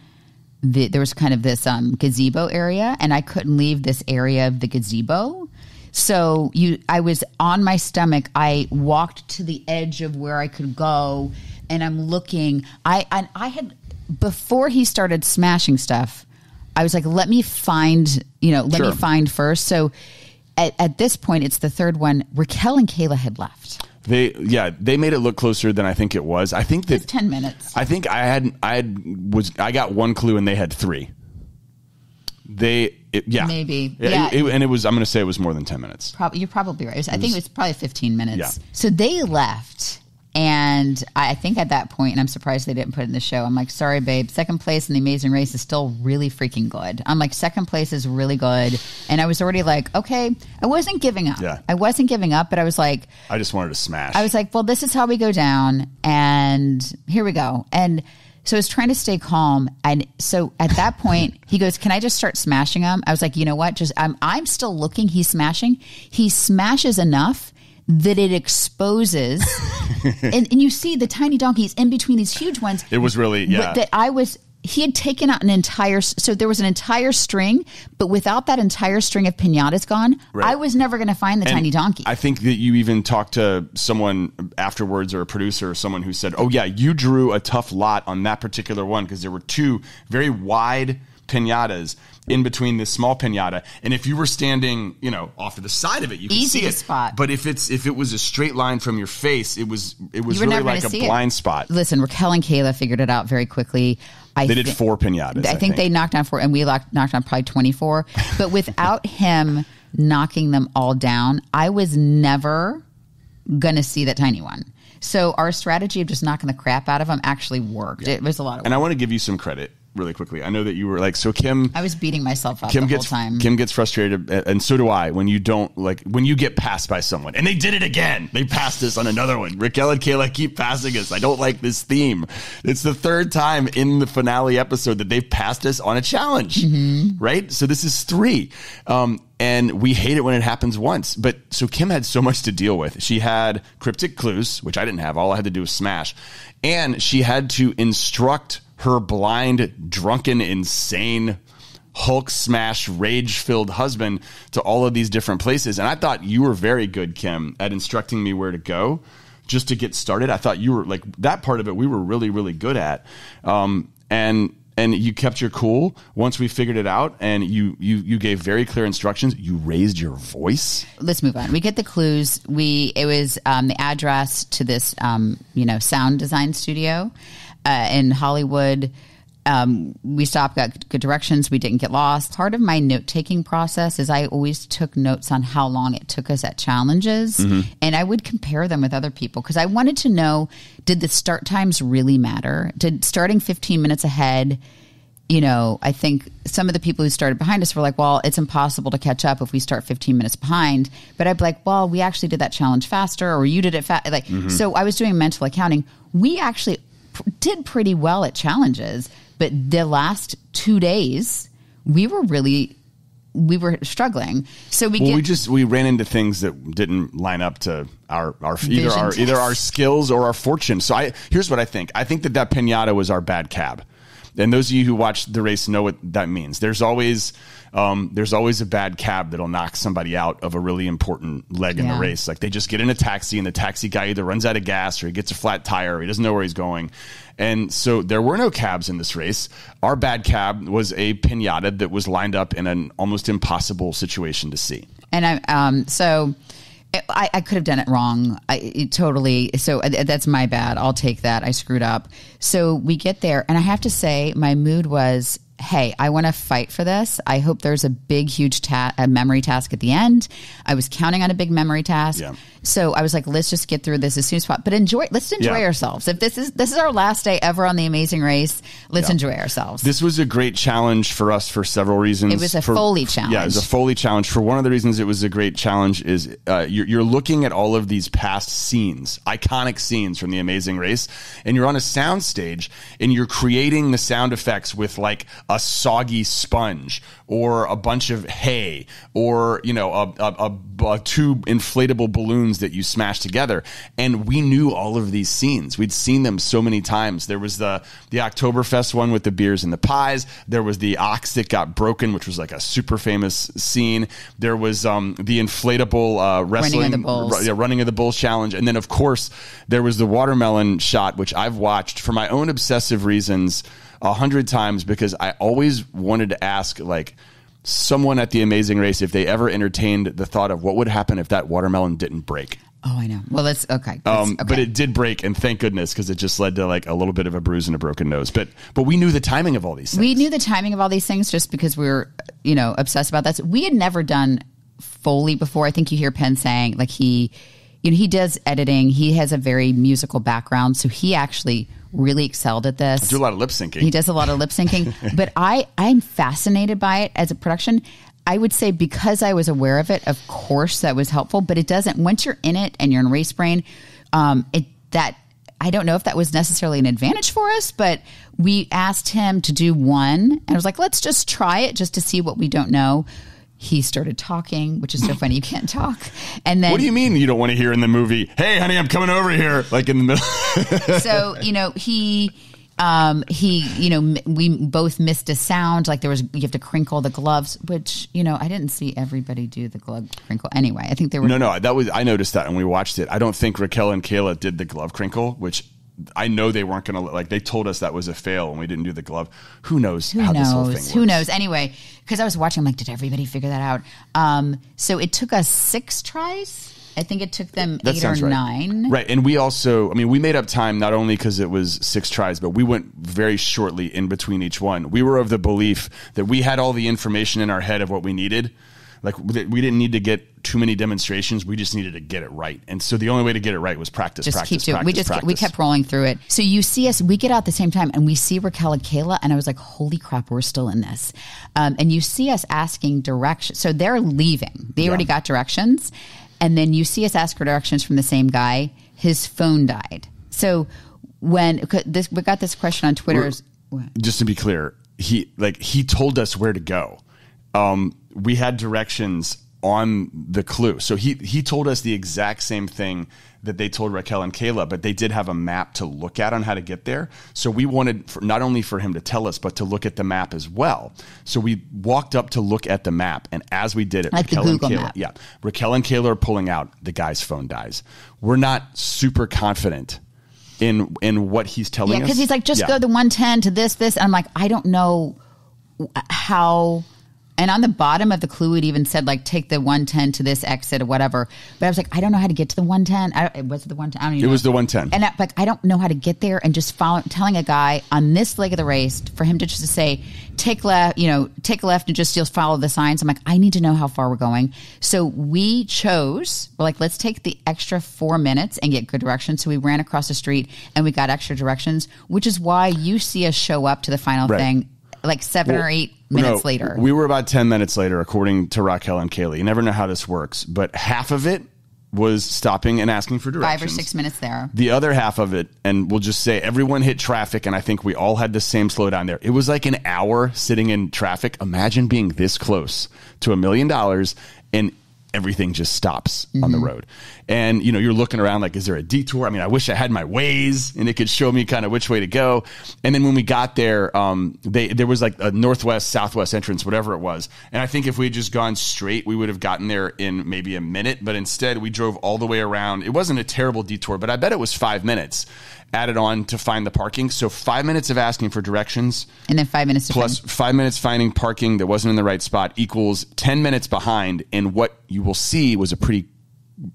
The, there was kind of this um, gazebo area, and I couldn't leave this area of the gazebo. So you, I was on my stomach. I walked to the edge of where I could go, and I'm looking. I and I had before he started smashing stuff. I was like, let me find, you know, let Sure. me find first. So at, at this point, it's the third one. Raquel and Cayla had left. They yeah, they made it look closer than I think it was. I think that 10 minutes. I think I had I had was I got one clue and they had three. They it, yeah Maybe. It- Yeah. it- and it was I'm going to say it was more than ten minutes. Prob- you're probably right. I think it was probably 15 minutes. Yeah. So they left. And I think at that point, and I'm surprised they didn't put it in the show. I'm like, sorry, babe. Second place in the Amazing Race is still really freaking good. I'm like, second place is really good. And I was already like, okay, I wasn't giving up. Yeah. I wasn't giving up, but I was like, I just wanted to smash. I was like, well, this is how we go down, and here we go. And so I was trying to stay calm, and so at that point, he goes, "Can I just start smashing him?" I was like, "You know what? Just I'm I'm still looking. He's smashing. He smashes enough." That it exposes, and, and you see the tiny donkeys in between these huge ones. It was really- yeah. That I was. He had taken out an entire. So there was an entire string, but without that entire string of pinatas gone, Right. I was never going to find the And tiny donkey. I think that you even talked to someone afterwards or a producer or someone who said, "Oh yeah, you drew a tough lot on that particular one because there were two very wide pinatas in between this small pinata, and if you were standing, you know, off to the side of it, you could Easy see it. spot. But if it's if it was a straight line from your face, it was it was really like a see it. blind spot. Listen, Raquel and Cayla figured it out very quickly. I They did four pinatas. I, think, they knocked down four, and we locked, knocked down probably twenty four. But without him knocking them all down, I was never gonna see that tiny one. So our strategy of just knocking the crap out of them actually worked. It was a lot of. And Work. I want to give you some credit really quickly. I know that you were like so Kim. I was beating myself up Kim the gets whole time. Kim gets frustrated, and so do I. When you don't like when you get passed by someone, and they did it again. They passed us on another one. Raquel and Cayla keep passing us. I don't like this theme. It's the third time in the finale episode that they've passed us on a challenge, right? So this is three, um, and we hate it when it happens once. But so Kim had so much to deal with. She had cryptic clues, which I didn't have. All I had to do was smash, and she had to instruct her blind, drunken, insane Hulk smash, rage filled husband to all of these different places. And I thought you were very good, Kim, at instructing me where to go just to get started. I thought you were like that part of it we were really, really good at. Um, and and you kept your cool once we figured it out and you you you gave very clear instructions. You raised your voice. let's move on. We get the clues. We it was um, the address to this um, you know sound design studio uh, in Hollywood. Um, we stopped, got good directions. We didn't get lost. Part of my note taking process is I always took notes on how long it took us at challenges, and I would compare them with other people because I wanted to know did the start times really matter? Did starting 15 minutes ahead? you know, I think some of the people who started behind us were like, well, it's impossible to catch up if we start 15 minutes behind. But I'd be like, well, we actually did that challenge faster or you did it fast. Like, so I was doing mental accounting. We actually did pretty well at challenges. But the last two days, we were really we were struggling. So we Well, get we just we ran into things that didn't line up to our our either our either our skills or our fortune. So I here's what I think. I think that that pinata was our bad cab. And those of you who watch the race know what that means. There's always um, there's always a bad cab that'll knock somebody out of a really important leg in the race. Like they just get in a taxi and the taxi guy either runs out of gas or he gets a flat tire or he doesn't know where he's going. And so there were no cabs in this race. Our bad cab was a pinata that was lined up in an almost impossible situation to see. and I um so I, I could have done it wrong. I it totally. So uh, that's my bad. I'll take that. I screwed up. So we get there, and I have to say, my mood was, "Hey, I want to fight for this. I hope there's a big, huge ta- a memory task at the end." I was counting on a big memory task. Yeah. So I was like, "Let's just get through this as soon as possible." But enjoy. Let's enjoy Yeah. ourselves. If this is this is our last day ever on the Amazing Race, let's Yeah. enjoy ourselves. This was a great challenge for us for several reasons. It was a For- Foley challenge. Yeah, it was a Foley challenge. For one of the reasons it was a great challenge is uh, you're, you're looking at all of these past scenes, iconic scenes from the Amazing Race, and you're on a sound stage and you're creating the sound effects with like a soggy sponge or a bunch of hay or you know a, a, a, a two inflatable balloons that you smash together. And we knew all of these scenes. We'd seen them so many times. There was the the Oktoberfest one with the beers and the pies. There was the ox that got broken, which was like a super famous scene. There was um, the inflatable uh, wrestling, the bulls. ru- yeah, running of the bulls challenge, and then of course there was the watermelon shot, which I've watched for my own obsessive reasons a hundred times because I always wanted to ask like someone at the Amazing Race if they ever entertained the thought of what would happen if that watermelon didn't break. oh, I know. Well, let's okay. Let's- Um, okay. But it did break, and thank goodness, because it just led to like a little bit of a bruise and a broken nose. But but we knew the timing of all these things. We knew the timing of all these things just because we were, you know, obsessed about that. So we had never done Foley before. I think you hear Penn saying like he, you know, he does editing. He has a very musical background, so he actually really excelled at this. do a lot of lip syncing. He does a lot of lip syncing, but I I'm fascinated by it as a production. I would say because I was aware of it, of course that was helpful, but it doesn't. Once you're in it and you're in race brain, um, it that I don't know if that was necessarily an advantage for us, but we asked him to do one, and I was like, let's just try it just to see what we don't know. He started talking, which is so funny. You can't talk, and then What do you mean you don't want to hear in the movie? Hey, honey, I'm coming over here. Like in the middle. so you know he um he you know we both missed a sound like there was you have to crinkle the gloves which you know i didn't see everybody do the glove crinkle anyway i think there were no, no, that was I noticed that when we watched it. I don't think Raquel and Cayla did the glove crinkle, which I know they weren't going to like. They told us that was a fail and we didn't do the glove. Who knows who how this whole thing knows works? who knows anyway because i was watching I'm like did everybody figure that out um so it took us six tries i think it took them That eight or right. nine Right. And we also, I mean, we made up time not only because it was six tries, but we went very shortly in between each one. We were of the belief that we had all the information in our head of what we needed. Like, we didn't need to get too many demonstrations. We just needed to get it right. And so the only way to get it right was practice, just practice, keep doing. we practice, just we kept rolling through it. So you see us, we get out at the same time, and we see Raquel and Cayla, and I was like, "Holy crap, we're still in this!" Um, and you see us asking directions. So they're leaving. They already got directions, and then you see us ask for directions from the same guy. His phone died. So when this, we got this question on Twitter. just to be clear, he like he told us where to go. Um, we had directions on the clue, so he he told us the exact same thing that they told Raquel and Cayla, but they did have a map to look at on how to get there. So we wanted for, not only for him to tell us, but to look at the map as well. So we walked up to look at the map, and as we did it, Like Raquel and Cayla, map. yeah, Raquel and Cayla are pulling out. The guy's phone dies. We're not super confident in in what he's telling Yeah, us. because he's like, just Yeah. go the 110 to this, this. And I'm like, I don't know uh, how. And on the bottom of the clue, it even said like, take the 110 to this exit or whatever. But I was like, I don't know how to get to the 110. I, it was it the 110. I don't even It know. was the 110. And I, like, I don't know how to get there. And just follow, telling a guy on this leg of the race for him to just to say, take left, you know, take left and just just follow the signs. I'm like, I need to know how far we're going. So we chose, we're like, let's take the extra four minutes and get good directions. So we ran across the street and we got extra directions, which is why you see us show up to the final Right. thing like seven or eight minutes No, later. We were about 10 minutes later, according to Raquel and Kaylee. You never know how this works, but half of it was stopping and asking for directions. Five or six minutes there. The other half of it, and we'll just say everyone hit traffic, and I think we all had the same slowdown there. It was like an hour sitting in traffic. Imagine being this close to a million dollars and everything just stops mm-hmm. on the mm-hmm. road. And you know, you're looking around like, is there a detour? I mean, I wish I had my Waze and it could show me kind of which way to go. And then when we got there, um, they there was like a northwest, southwest entrance, whatever it was. And I think if we had just gone straight, we would have gotten there in maybe a minute. But instead, we drove all the way around. It wasn't a terrible detour, but I bet it was five minutes added on to find the parking. So five minutes of asking for directions, and then five minutes plus five minutes finding parking that wasn't in the right spot equals ten minutes behind. And what you will see was a pretty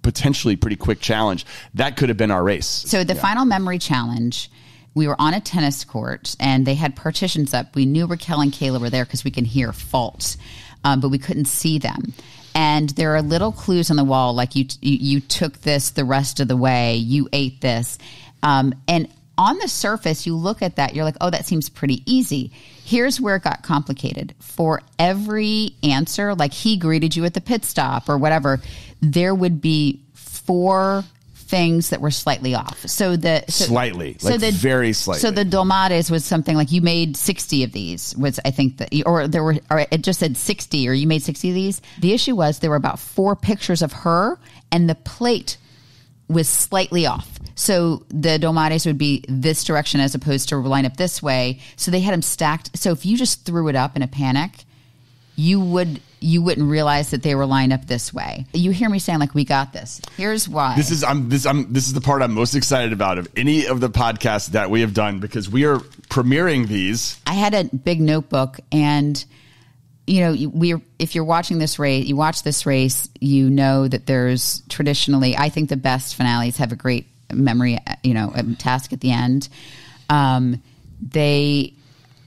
potentially pretty quick challenge. That could have been our race. So the yeah. final memory challenge. We were on a tennis court and they had partitions up. We knew Raquel and Cayla were there because we can hear faults, um, but we couldn't see them and there are little clues on the wall like you, you, you took this the rest of the way you ate this um, and on the surface, you look at that, you're like, oh, that seems pretty easy. Here's where it got complicated. For every answer, like he greeted you at the pit stop or whatever, there would be four things that were slightly off. So the so, slightly, so like the, very slightly. So the dolmades was something like you made sixty of these. Was I think that, or there were, or it just said sixty, or you made sixty of these. The issue was there were about four pictures of her, and the plate was slightly off. So the dolmades would be this direction as opposed to line up this way. So they had them stacked. So if you just threw it up in a panic, you would you wouldn't realize that they were lined up this way. You hear me saying like we got this. Here's why. This is I'm this I'm this is the part I'm most excited about of any of the podcasts that we have done because we are premiering these. I had a big notebook and you know, we if you're watching this race, you watch this race, you know that there's traditionally, I think the best finales have a great memory, you know, task at the end. Um, they,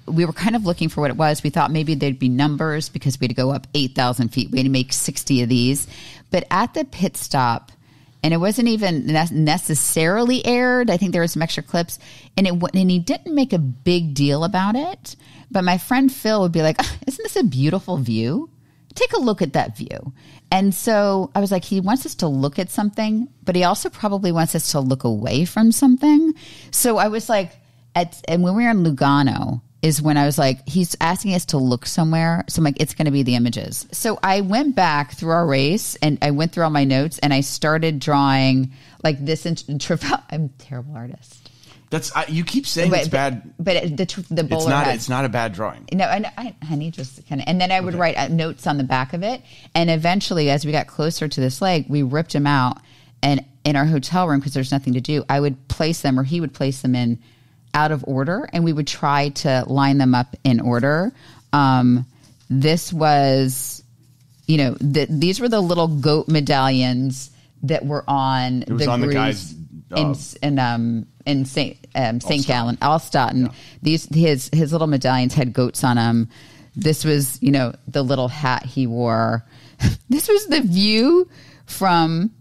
we were kind of looking for what it was. We thought maybe there'd be numbers because we had to go up 8,000 feet. We had to make 60 of these. But at the pit stop, and it wasn't even necessarily aired. I think there were some extra clips, and it and he didn't make a big deal about it. But my friend Phil would be like, Isn't this a beautiful view? Take a look at that view. And so I was like, He wants us to look at something, but he also probably wants us to look away from something. So I was like, at, and when we were in Lugano, is when I was like, he's asking us to look somewhere. So I'm like, it's going to be the images. So I went back through our race and I went through all my notes and I started drawing like this. In, in, I'm terrible artist. That's I, you keep saying but, it's bad, but the the bowler it's not it's not a bad drawing. No, and I, honey, just kind of, and then I would okay. write uh, notes on the back of it, and eventually, as we got closer to this lake, we ripped them out, and in our hotel room because there's nothing to do, I would place them, or he would place them in out of order, and we would try to line them up in order. Um, this was, you know, the, these were the little goat medallions that were on it was the on the guys uh, in, in um in St. Um, St. Gallen, Altstätten. Yeah. These his his little medallions had goats on them. This was you know the little hat he wore. this was the view from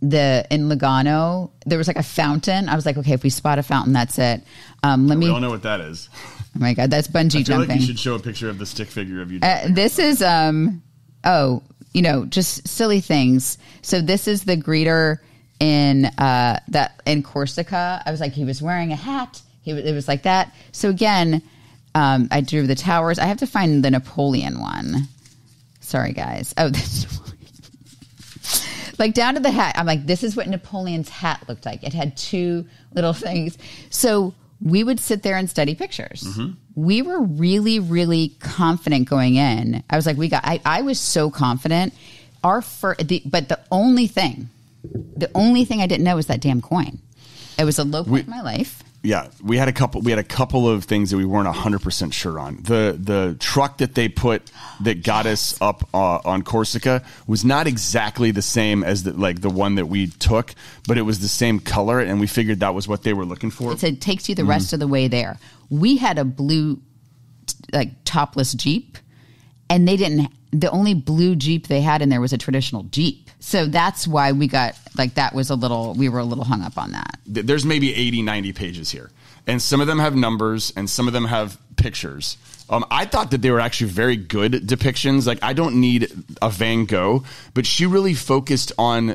the in Lugano. There was like a fountain. I was like, okay, if we spot a fountain, that's it. Um, let we me. all know what that is. Oh my god, that's bungee jumping. Like you should show a picture of the stick figure of you. Uh, this is um oh you know just silly things. So this is the greeter in uh, that in Corsica. I was like, he was wearing a hat. He it was like that. So again, um, I drew the towers. I have to find the Napoleon one. Sorry, guys. Oh, this. like down to the hat. I'm like, this is what Napoleon's hat looked like. It had two little things. So we would sit there and study pictures. Mm-hmm. We were really, really confident going in. I was like, we got. I, I was so confident. Our first, the, but the only thing the only thing I didn't know was that damn coin. It was a low point we, in my life. Yeah, we had a couple. We had a couple of things that we weren't hundred percent sure on. The the truck that they put that got us up uh, on Corsica was not exactly the same as the, like the one that we took, but it was the same color, and we figured that was what they were looking for. It said takes you the mm-hmm. rest of the way there. We had a blue, like topless Jeep, and they didn't. The only blue Jeep they had in there was a traditional Jeep. So that's why we got like that was a little we were a little hung up on that. There's maybe 80 90 pages here. And some of them have numbers and some of them have pictures. Um, I thought that they were actually very good depictions. Like I don't need a Van Gogh, but she really focused on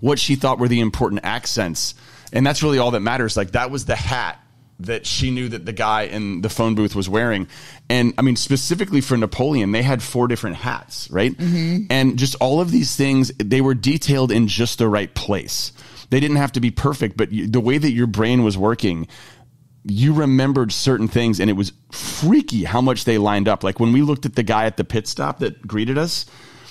what she thought were the important accents. And that's really all that matters. Like that was the hat that she knew that the guy in the phone booth was wearing. And I mean, specifically for Napoleon, they had four different hats, right? Mm-hmm. And just all of these things, they were detailed in just the right place. They didn't have to be perfect, but the way that your brain was working, you remembered certain things and it was freaky how much they lined up. Like when we looked at the guy at the pit stop that greeted us,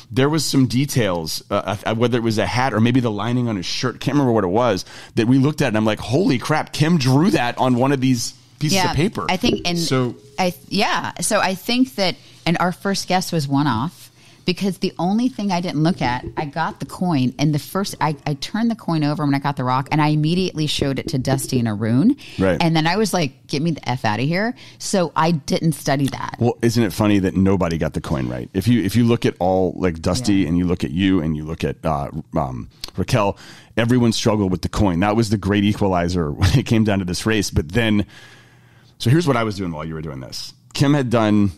there was some details, uh, whether it was a hat or maybe the lining on his shirt. Can't remember what it was that we looked at, and I'm like, "Holy crap!" Kim drew that on one of these pieces yeah, of paper. I think, and so I yeah, so I think that, and our first guess was one off because the only thing I didn't look at, I got the coin, and the first I, I turned the coin over when I got the rock, and I immediately showed it to Dusty and Arun, right? And then I was like, "Get me the f out of here!" So I didn't study that. Well, isn't it funny that nobody got the coin right? If you if you look at all like Dusty yeah. and you look at you and you look at uh, um, Raquel, everyone struggled with the coin. That was the great equalizer when it came down to this race. But then, so here's what I was doing while you were doing this. Kim had done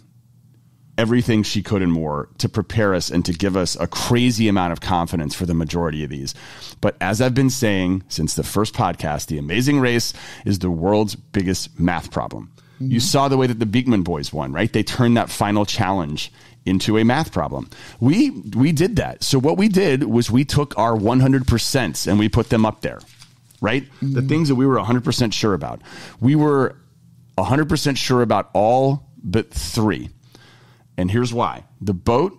everything she could and more to prepare us and to give us a crazy amount of confidence for the majority of these. But as I've been saying since the first podcast, the amazing race is the world's biggest math problem. Mm-hmm. You saw the way that the Beekman boys won, right? They turned that final challenge into a math problem. We we did that. So what we did was we took our 100% and we put them up there. Right? Mm-hmm. The things that we were 100% sure about. We were 100% sure about all but 3. And here's why. The boat,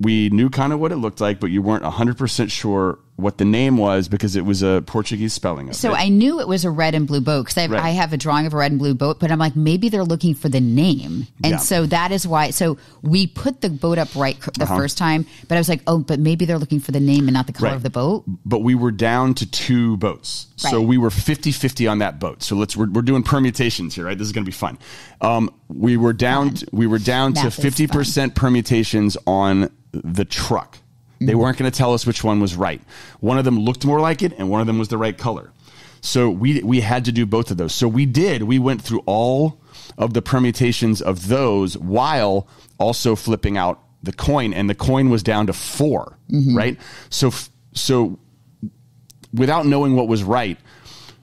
we knew kind of what it looked like, but you weren't 100% sure what the name was because it was a Portuguese spelling of so it. I knew it was a red and blue boat because right. I have a drawing of a red and blue boat, but I'm like, maybe they're looking for the name. And yeah. so that is why. So we put the boat up right the uh-huh. first time, but I was like, oh, but maybe they're looking for the name and not the color right. of the boat. But we were down to two boats. Right. So we were 50 50 on that boat. So let's, we're, we're doing permutations here, right? This is going to be fun. Um, we were down, we were down to 50% permutations on the truck. They weren't going to tell us which one was right. One of them looked more like it, and one of them was the right color. So we we had to do both of those. So we did. We went through all of the permutations of those while also flipping out the coin, and the coin was down to 4 mm-hmm. right? So so without knowing what was right,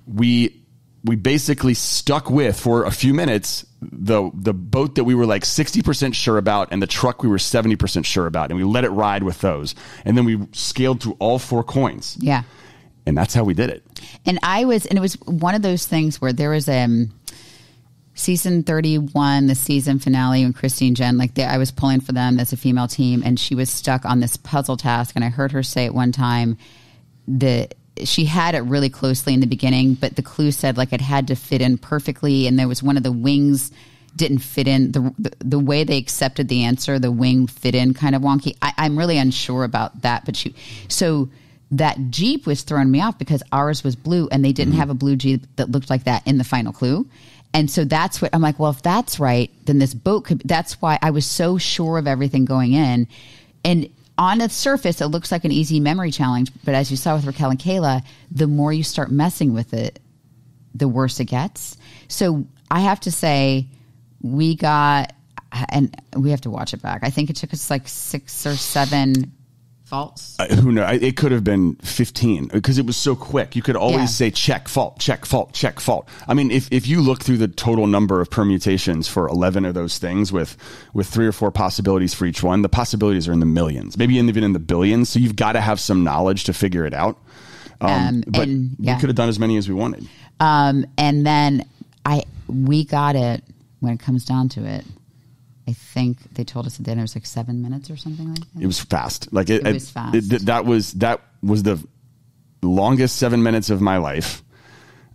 we we basically stuck with for a few minutes the the boat that we were like 60% sure about and the truck we were 70% sure about and we let it ride with those. And then we scaled through all four coins. Yeah. And that's how we did it. And i was and it was one of those things where there was um season 31 the season finale when christine jen like they, i was pulling for them as a female team and she was stuck on this puzzle task and i heard her say at one time that she had it really closely in the beginning, but the clue said like it had to fit in perfectly, and there was one of the wings didn't fit in the, the, the way they accepted the answer. The wing fit in kind of wonky. I, I'm really unsure about that, but she so that Jeep was throwing me off because ours was blue and they didn't mm-hmm. have a blue Jeep that looked like that in the final clue. And so that's what I'm like, well, if that's right, then this boat could, that's why I was so sure of everything going in. And on the surface, it looks like an easy memory challenge, but as you saw with Raquel and Cayla, the more you start messing with it, the worse it gets. So I have to say, we got, and we have to watch it back. I think it took us like six or seven faults? Uh, who knows? It could have been 15 because it was so quick. You could always yeah. say check, fault, check, fault, check, fault. I mean, if, if you look through the total number of permutations for 11 of those things with, with three or four possibilities for each one, the possibilities are in the millions, maybe even in the billions. So you've got to have some knowledge to figure it out. Um, um, but and, yeah. we could have done as many as we wanted. Um, and then I, we got it when it comes down to it I think they told us at the end it was like seven minutes or something like that. It was fast. Like it, it was fast. It, that was that was the longest seven minutes of my life.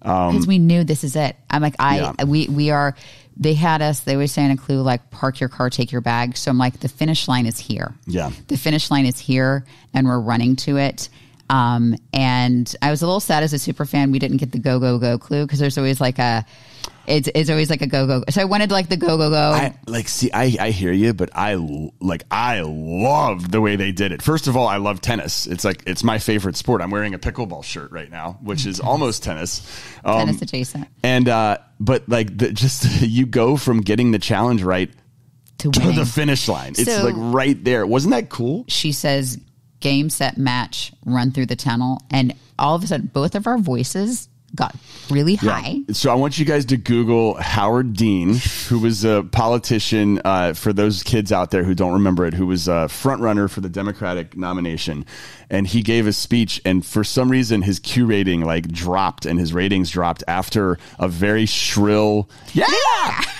Because um, we knew this is it. I'm like I yeah. we we are. They had us. They were saying a clue like park your car, take your bag. So I'm like the finish line is here. Yeah, the finish line is here, and we're running to it. Um, and I was a little sad as a super fan we didn't get the go go go clue because there's always like a it's it's always like a go go. Go. So I wanted like the go go go. I, like, see, I I hear you, but I like I love the way they did it. First of all, I love tennis. It's like it's my favorite sport. I'm wearing a pickleball shirt right now, which is almost tennis. Um, tennis adjacent. And uh, but like the, just you go from getting the challenge right to, to the finish line. It's so, like right there. Wasn't that cool? She says game set match run through the tunnel and all of a sudden both of our voices got really high. So I want you guys to Google Howard Dean, who was a politician uh, for those kids out there who don't remember it, who was a front runner for the Democratic nomination, and he gave a speech, and for some reason his Q rating like dropped, and his ratings dropped after a very shrill yeah,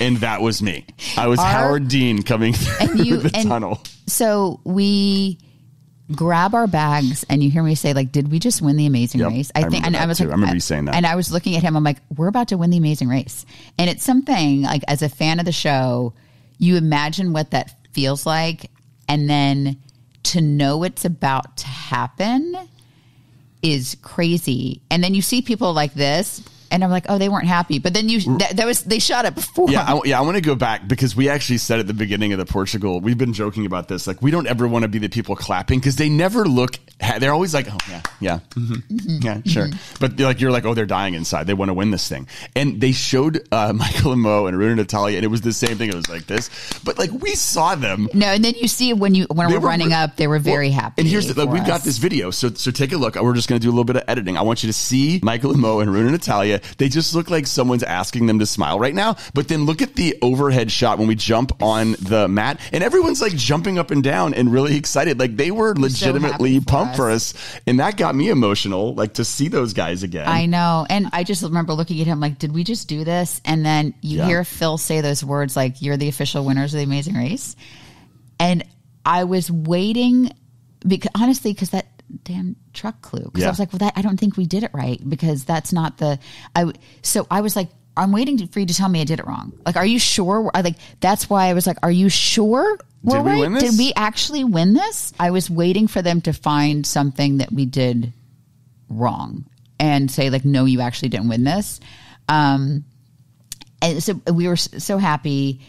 and that was me. I was Our- Howard Dean coming through you the tunnel. so we grab our bags and you hear me say like did we just win the amazing Yep, race I think remember and i was too. like I remember you saying that. and i was looking at him i'm like we're about to win the amazing race and it's something like as a fan of the show you imagine what that feels like and then to know it's about to happen is crazy and then you see people like this and i'm like oh they weren't happy but then you that, that was they shot it before Yeah, I, yeah, I want to go back because we actually said at the beginning of the Portugal, we've been joking about this. Like, we don't ever want to be the people clapping because they never look. They're always like, oh yeah, yeah, mhm, yeah, sure. But they're like, you're like, oh, they're dying inside. They want to win this thing. And they showed uh, Michael and Mo and Runa Natalia, and it was the same thing. It was like this, but like we saw them. no and then you see when you when we're were- running up they were very Well, happy And here's the, like, we've got this video, so so take a look. We're just going to do a little bit of editing. I want you to see Michael and Mo and Runa Natalia. They just look like someone's asking them to smile right now. But then look at the overhead shot when we jump on the mat, and everyone's like jumping up and down and really excited. Like they were legitimately happy for pumped us. for us, and that got me emotional. Like to see those guys again. I know. And I just remember looking at him like, did we just do this? And then you Yeah. hear Phil say those words like, you're the official winners of the amazing race. And I was waiting because honestly, because that damn truck clue. Because Yeah. I was like, well, that, I don't think we did it right because that's not the, I. so I was like, I'm waiting for you to tell me I did it wrong. Like, are you sure? I like, that's why I was like, are you sure? We're Did we right? win this? Did we actually win this? I was waiting for them to find something that we did wrong and say like no you actually didn't win this um and so we were so happy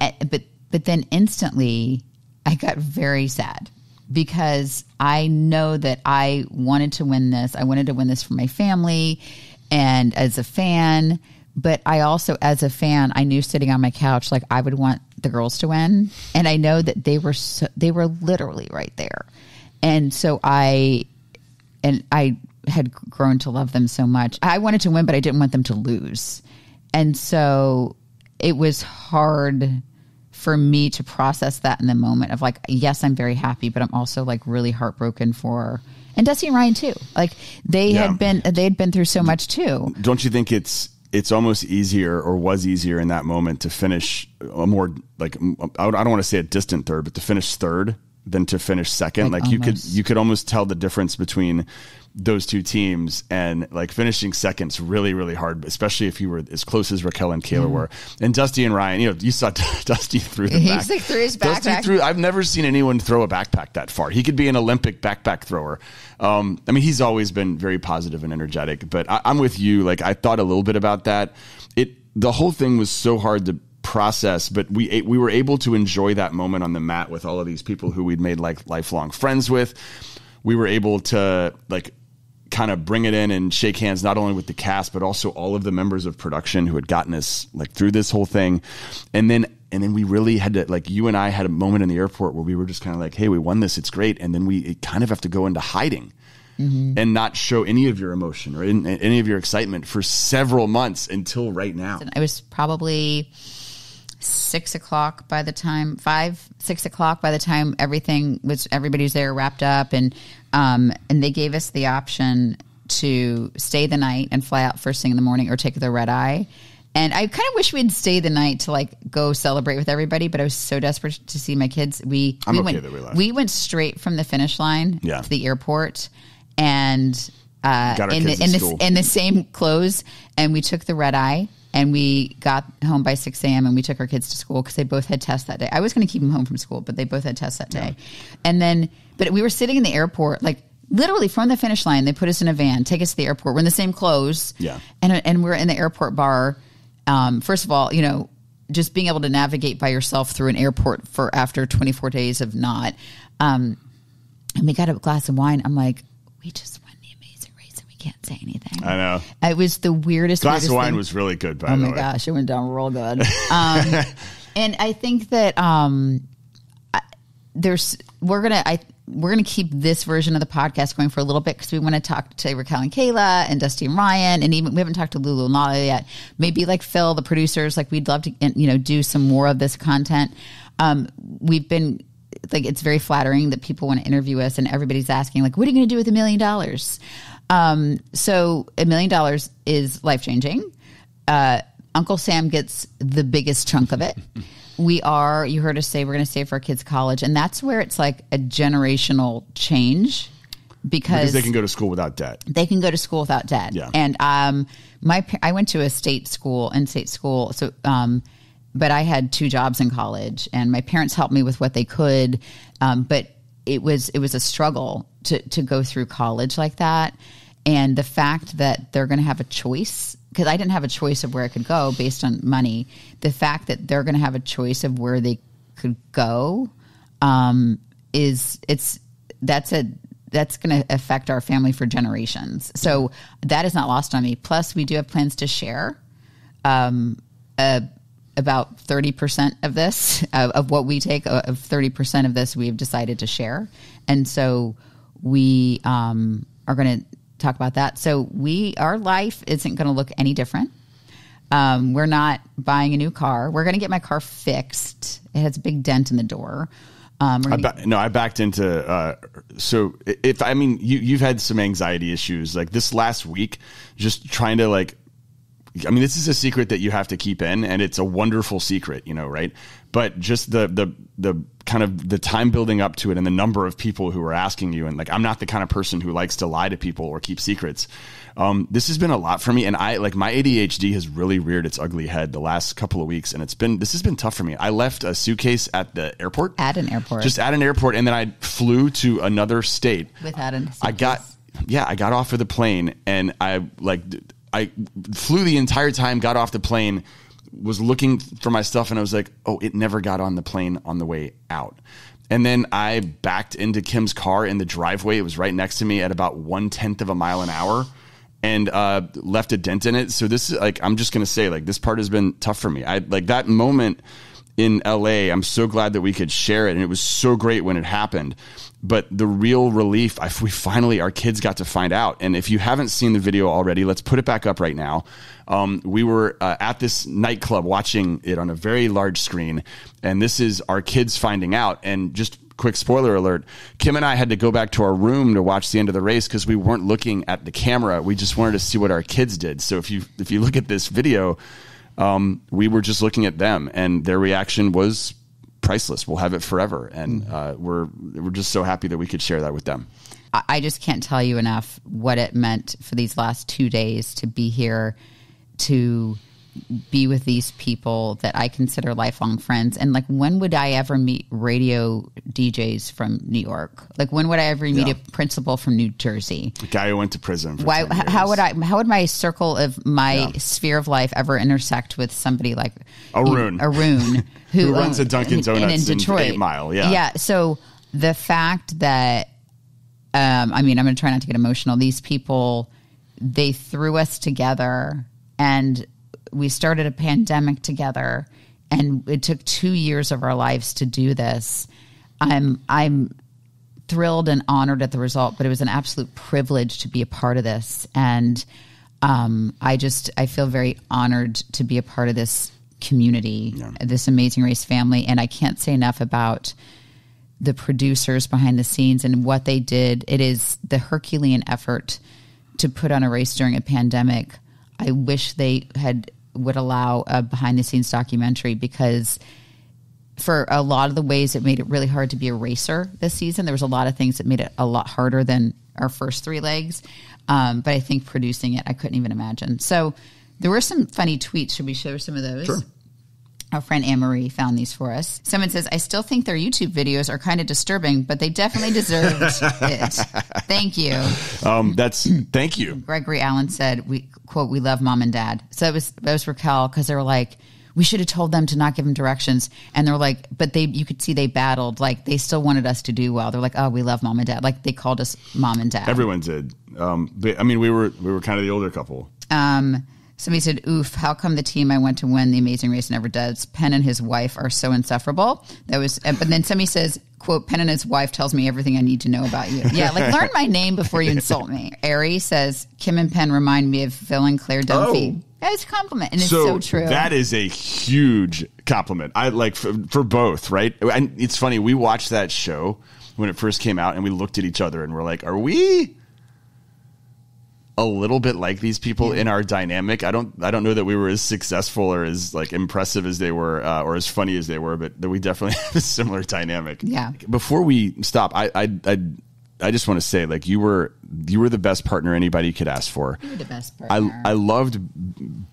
eh, but but then instantly i got very sad because i know that i wanted to win this i wanted to win this for my family and as a fan but i also as a fan i knew sitting on my couch like i would want the girls to win and i know that they were so, they were literally right there and so i and I had grown to love them so much. I wanted to win, but I didn't want them to lose. And so it was hard for me to process that in the moment of like, yes, I'm very happy, but I'm also like really heartbroken for, and Dusty and Ryan too. Like they Yeah. had been, they had been through so much too. don't you think it's it's almost easier or was easier in that moment to finish a more like I don't want to say a distant third, but to finish third than to finish second. Like, Like you could you could almost tell the difference between those two teams and like finishing second's really really hard, especially if you were as close as Raquel and Cayla were. And Dusty and Ryan, you know, you saw Dusty through the He's back. like threw his Dusty backpack. threw. I've never seen anyone throw a backpack that far. He could be an Olympic backpack thrower. Um, I mean, he's always been very positive and energetic. But I, I'm with you. Like I thought a little bit about that. It the whole thing was so hard to process, but we we were able to enjoy that moment on the mat with all of these people who we'd made like lifelong friends with. We were able to like kind of bring it in and shake hands not only with the cast but also all of the members of production who had gotten us like through this whole thing. And then and then we really had to like you and I had a moment in the airport where we were just kind of like hey we won this. It's great. And then we kind of have to go into hiding mm-hmm. and not show any of your emotion or in, any of your excitement for several months until right now. It was probably six o'clock by the time five six o'clock by the time everything was everybody's there wrapped up and um and they gave us the option to stay the night and fly out first thing in the morning or take the red eye and I kind of wish we'd stay the night to like go celebrate with everybody, but I was so desperate to see my kids. We I'm we okay went we we went straight from the finish line Yeah. to the airport and uh, in the in the, in the same clothes, and we took the red eye. And we got home by 6 a.m. and we took our kids to school because they both had tests that day. I was going to keep them home from school, but they both had tests that day. And then, but we were sitting in the airport, like literally from the finish line. They put us in a van, take us to the airport. We're in the same clothes. Yeah. And, and we're in the airport bar. Um, first of all, you know, just being able to navigate by yourself through an airport for after 24 days of not. Um, and we got a glass of wine. I'm like, we just won the amazing race and we can't say anything. I know It was the weirdest. glass weirdest of wine thing. was really good by Oh the way. Oh my gosh, it went down real good. Um, and I think that um, I, there's we're gonna. I we're going to keep this version of the podcast going for a little bit because we want to talk to Raquel and Cayla and Dusty and Ryan, and even we haven't talked to Lulu and Lala yet. Maybe like Phil, the producers, like we'd love to, you know, do some more of this content. Um, we've been like, it's very flattering that people want to interview us, and everybody's asking like, what are you going to do with a million dollars? Um, so a million dollars is life changing. Uh, Uncle Sam gets the biggest chunk of it. we are you heard us say we're going to save for our kids college and that's where it's like a generational change because, because they can go to school without debt. they can go to school without debt Yeah. and um my i went to a state school in state school so um but i had two jobs in college and my parents helped me with what they could um but it was it was a struggle to to go through college like that and the fact that they're going to have a choice because I didn't have a choice of where I could go based on money. The fact that they're going to have a choice of where they could go um, is it's that's a that's going to affect our family for generations. So that is not lost on me. Plus, we do have plans to share um, uh, about thirty percent of this of, of what we take. uh, Of thirty percent of this, we have decided to share, and so we um, are going to talk about that. So we our life isn't going to look any different. Um, we're not buying a new car. We're going to get my car fixed. It has a big dent in the door. Um, I ba- no, I backed into. Uh, so if I mean you, you've had some anxiety issues like this last week, just trying to like. I mean, this is a secret that you have to keep in, and it's a wonderful secret, you know, right? But just the the the kind of the time building up to it, and the number of people who are asking you, and like, I'm not the kind of person who likes to lie to people or keep secrets. Um, this has been a lot for me, and I like my ADHD has really reared its ugly head the last couple of weeks, and it's been this has been tough for me. I left a suitcase at the airport at an airport. just at an airport and then I flew to another state. Without an. I got yeah, I got off of the plane and I like I flew the entire time, got off the plane, was looking for my stuff and I was like, "Oh, it never got on the plane on the way out." And then I backed into Kim's car in the driveway. It was right next to me at about one tenth of a mile an hour and uh, left a dent in it. So this is like I'm just gonna say like this part has been tough for me. I like that moment in LA. I'm so glad that we could share it, and it was so great when it happened. But the real relief, I, we finally our kids got to find out. And if you haven't seen the video already, let's put it back up right now. Um, we were uh, at this nightclub watching it on a very large screen, and this is our kids finding out. And just quick spoiler alert kim and i had to go back to our room to watch the end of the race because we weren't looking at the camera we just wanted to see what our kids did so if you if you look at this video um, we were just looking at them and their reaction was priceless. We'll have it forever. And uh, we're we're just so happy that we could share that with them. I- I just can't tell you enough what it meant for these last two days to be here to be with these people that I consider lifelong friends. And like, when would I ever meet radio DJs from New York? Like, when would I ever meet Yeah. a principal from New Jersey? A guy who went to prison for Why? 10 h- How would I? How would my circle of my Yeah. sphere of life ever intersect with somebody like Arun. Arun, who, Who runs a Dunkin' and Donuts in Detroit, Eight Mile, yeah. yeah. So the fact that, um, I mean, I'm going to try not to get emotional. These people, they threw us together, and we started a pandemic together, and it took two years of our lives to do this. I'm I'm thrilled and honored at the result, but it was an absolute privilege to be a part of this. And um, I just I feel very honored to be a part of this community, this Amazing Race family. And I can't say enough about the producers behind the scenes and what they did. It is the Herculean effort to put on a race during a pandemic. I wish they had would allow a behind the scenes documentary because for a lot of the ways it made it really hard to be a racer this season. There was a lot of things that made it a lot harder than our first three legs. Um, but I think producing it, I couldn't even imagine. So there were some funny tweets. Should we show some of those? Sure. Our friend Anne Marie found these for us. Someone says, I still think their YouTube videos are kind of disturbing, but they definitely deserved it. Thank you. um, that's thank you Gregory Allen said, "We quote, we love mom and dad." So it was that was Raquel because they were like, "We should have told them to not give them directions," and they're like, "But they, you could see they battled. Like they still wanted us to do well. They're like, oh, we love mom and dad. Like they called us mom and dad." everyone did um, but, i mean we were we were kind of the older couple Um, somebody said, "Oof! How come the team I went to win the Amazing Race never does? Penn and his wife are so insufferable." That was, but then somebody says, quote, Penn and his wife tells me everything I need to know about you. Yeah, like learn my name before you insult me. Ari says, Kim and Penn remind me of Phil and Claire Dunphy. Oh. That's a compliment, and it's so, true. That is a huge compliment. I like for, for both, right? And it's funny. We watched that show when it first came out, and we looked at each other and we're like, "Are we a little bit like these people in our dynamic?" I don't. I don't know that we were as successful or as like impressive as they were, uh, or as funny as they were, but that we definitely have a similar dynamic. Yeah. Before we stop, I I I, I just want to say, like you were you were the best partner anybody could ask for. You're the best partner. I, I loved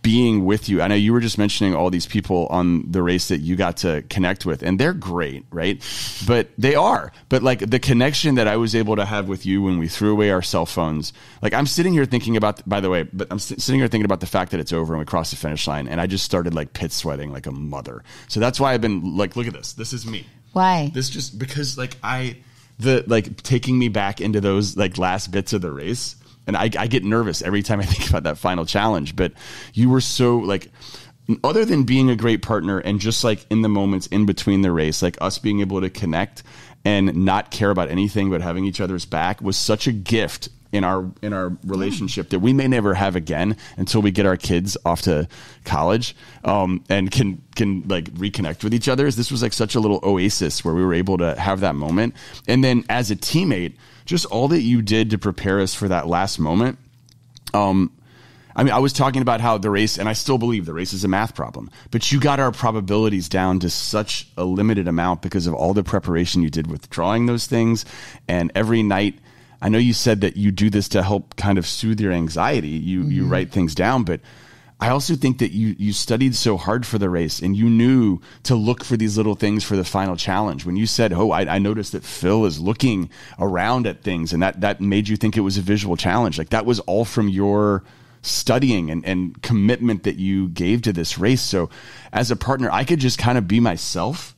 being with you. I know you were just mentioning all these people on the race that you got to connect with, and they're great, right? But they are. But like the connection that I was able to have with you when we threw away our cell phones, like I'm sitting here thinking about, by the way, but I'm sitting here thinking about the fact that it's over and we crossed the finish line, and I just started like pit sweating like a mother. So that's why I've been like, look at this. This is me. Why? This just because like I the like taking me back into those like last bits of the race and I, I get nervous every time I think about that final challenge. But you were so like other than being a great partner and just like in the moments in between the race, like us being able to connect and not care about anything but having each other's back was such a gift in our in our relationship that we may never have again until we get our kids off to college um, and can can like reconnect with each other. This was like such a little oasis where we were able to have that moment. And then as a teammate, just all that you did to prepare us for that last moment. Um, I mean, I was talking about how the race, and I still believe the race is a math problem, but you got our probabilities down to such a limited amount because of all the preparation you did with drawing those things. And every night, I know you said that you do this to help kind of soothe your anxiety. You, you mm-hmm. write things down, but I also think that you you studied so hard for the race and you knew to look for these little things for the final challenge. When you said, "Oh, I, I noticed that Phil is looking around at things," and that that made you think it was a visual challenge. Like that was all from your studying and, and commitment that you gave to this race. So, as a partner, I could just kind of be myself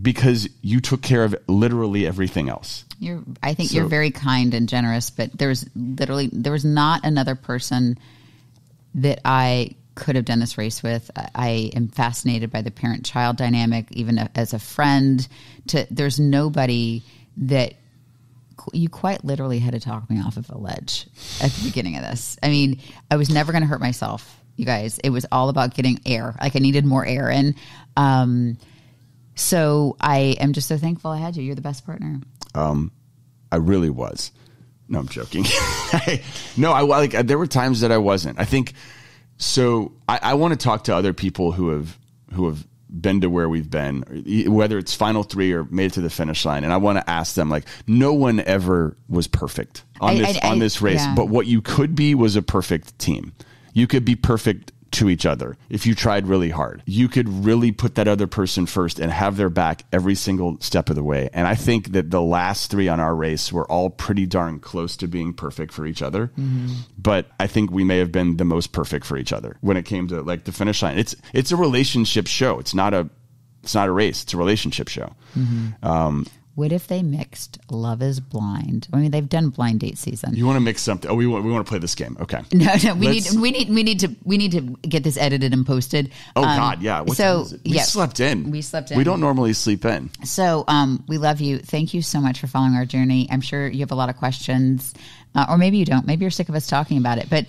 because you took care of literally everything else. You're, I think So- you're very kind and generous, but there was literally there was not another person that I could have done this race with. I, am fascinated by the parent-child dynamic, even as a friend. To there's nobody that you quite literally had to talk me off of a ledge at the beginning of this. I mean, I was never going to hurt myself, you guys. It was all about getting air. Like I needed more air, and um, so I am just so thankful I had you. You're the best partner. Um, I really was. No, I'm joking. no, I like. There were times that I wasn't. I think so. I, I want to talk to other people who have who have been to where we've been, whether it's final three or made it to the finish line, and I want to ask them like, no one ever was perfect on I- this I- on this race, yeah. but what you could be was a perfect team. You could be perfect to each other if you tried really hard. You could really put that other person first and have their back every single step of the way. And I think that the last three on our race were all pretty darn close to being perfect for each other. Mm-hmm. But I think we may have been the most perfect for each other when it came to like the finish line. It's it's a relationship show. It's not a it's not a race. It's a relationship show. Mm-hmm. Um, What if they mixed Love is Blind? I mean, they've done blind date season. You want to mix something? Oh, we want we want to play this game. Okay. no, no, we Let's- need we need we need to we need to get this edited and posted. Oh Um, God, yeah. What so time is it? we yeah, slept in. We slept in. We don't normally sleep in. So um, we love you. Thank you so much for following our journey. I'm sure you have a lot of questions, uh, or maybe you don't. Maybe you're sick of us talking about it, but.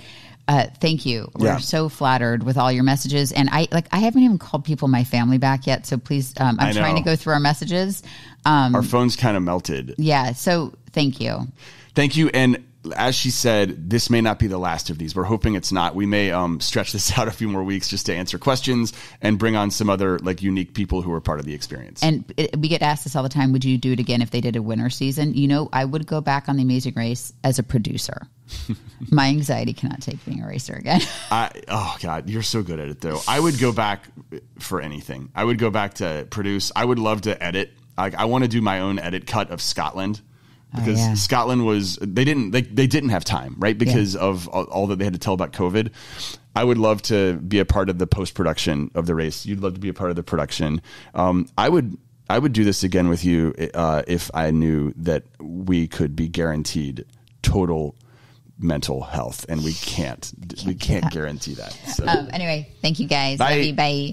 Uh, thank you. We're Yeah. so flattered with all your messages, and I like. I haven't even called people my family back yet. So please, um, I'm trying to go through our messages. Um, Our phones kind of melted. yeah. So thank you. Thank you. And as she said, this may not be the last of these. We're hoping it's not. We may um, stretch this out a few more weeks just to answer questions and bring on some other like unique people who are part of the experience. And it, we get asked this all the time. Would you do it again if they did a winter season? You know, I would go back on the Amazing Race as a producer. My anxiety cannot take being a racer again. I, oh God, you're so good at it though. I would go back for anything. I would go back to produce. I would love to edit. Like I want to do my own edit cut of Scotland because yeah. Scotland was they didn't they, they didn't have time right because of all, all that they had to tell about COVID. I would love to be a part of the post production of the race. You'd love to be a part of the production. Um, I would. I would do this again with you uh, if I knew that we could be guaranteed total mental health, and we can't. we can't guarantee that. So. um, anyway, thank you guys. Bye. You. Bye.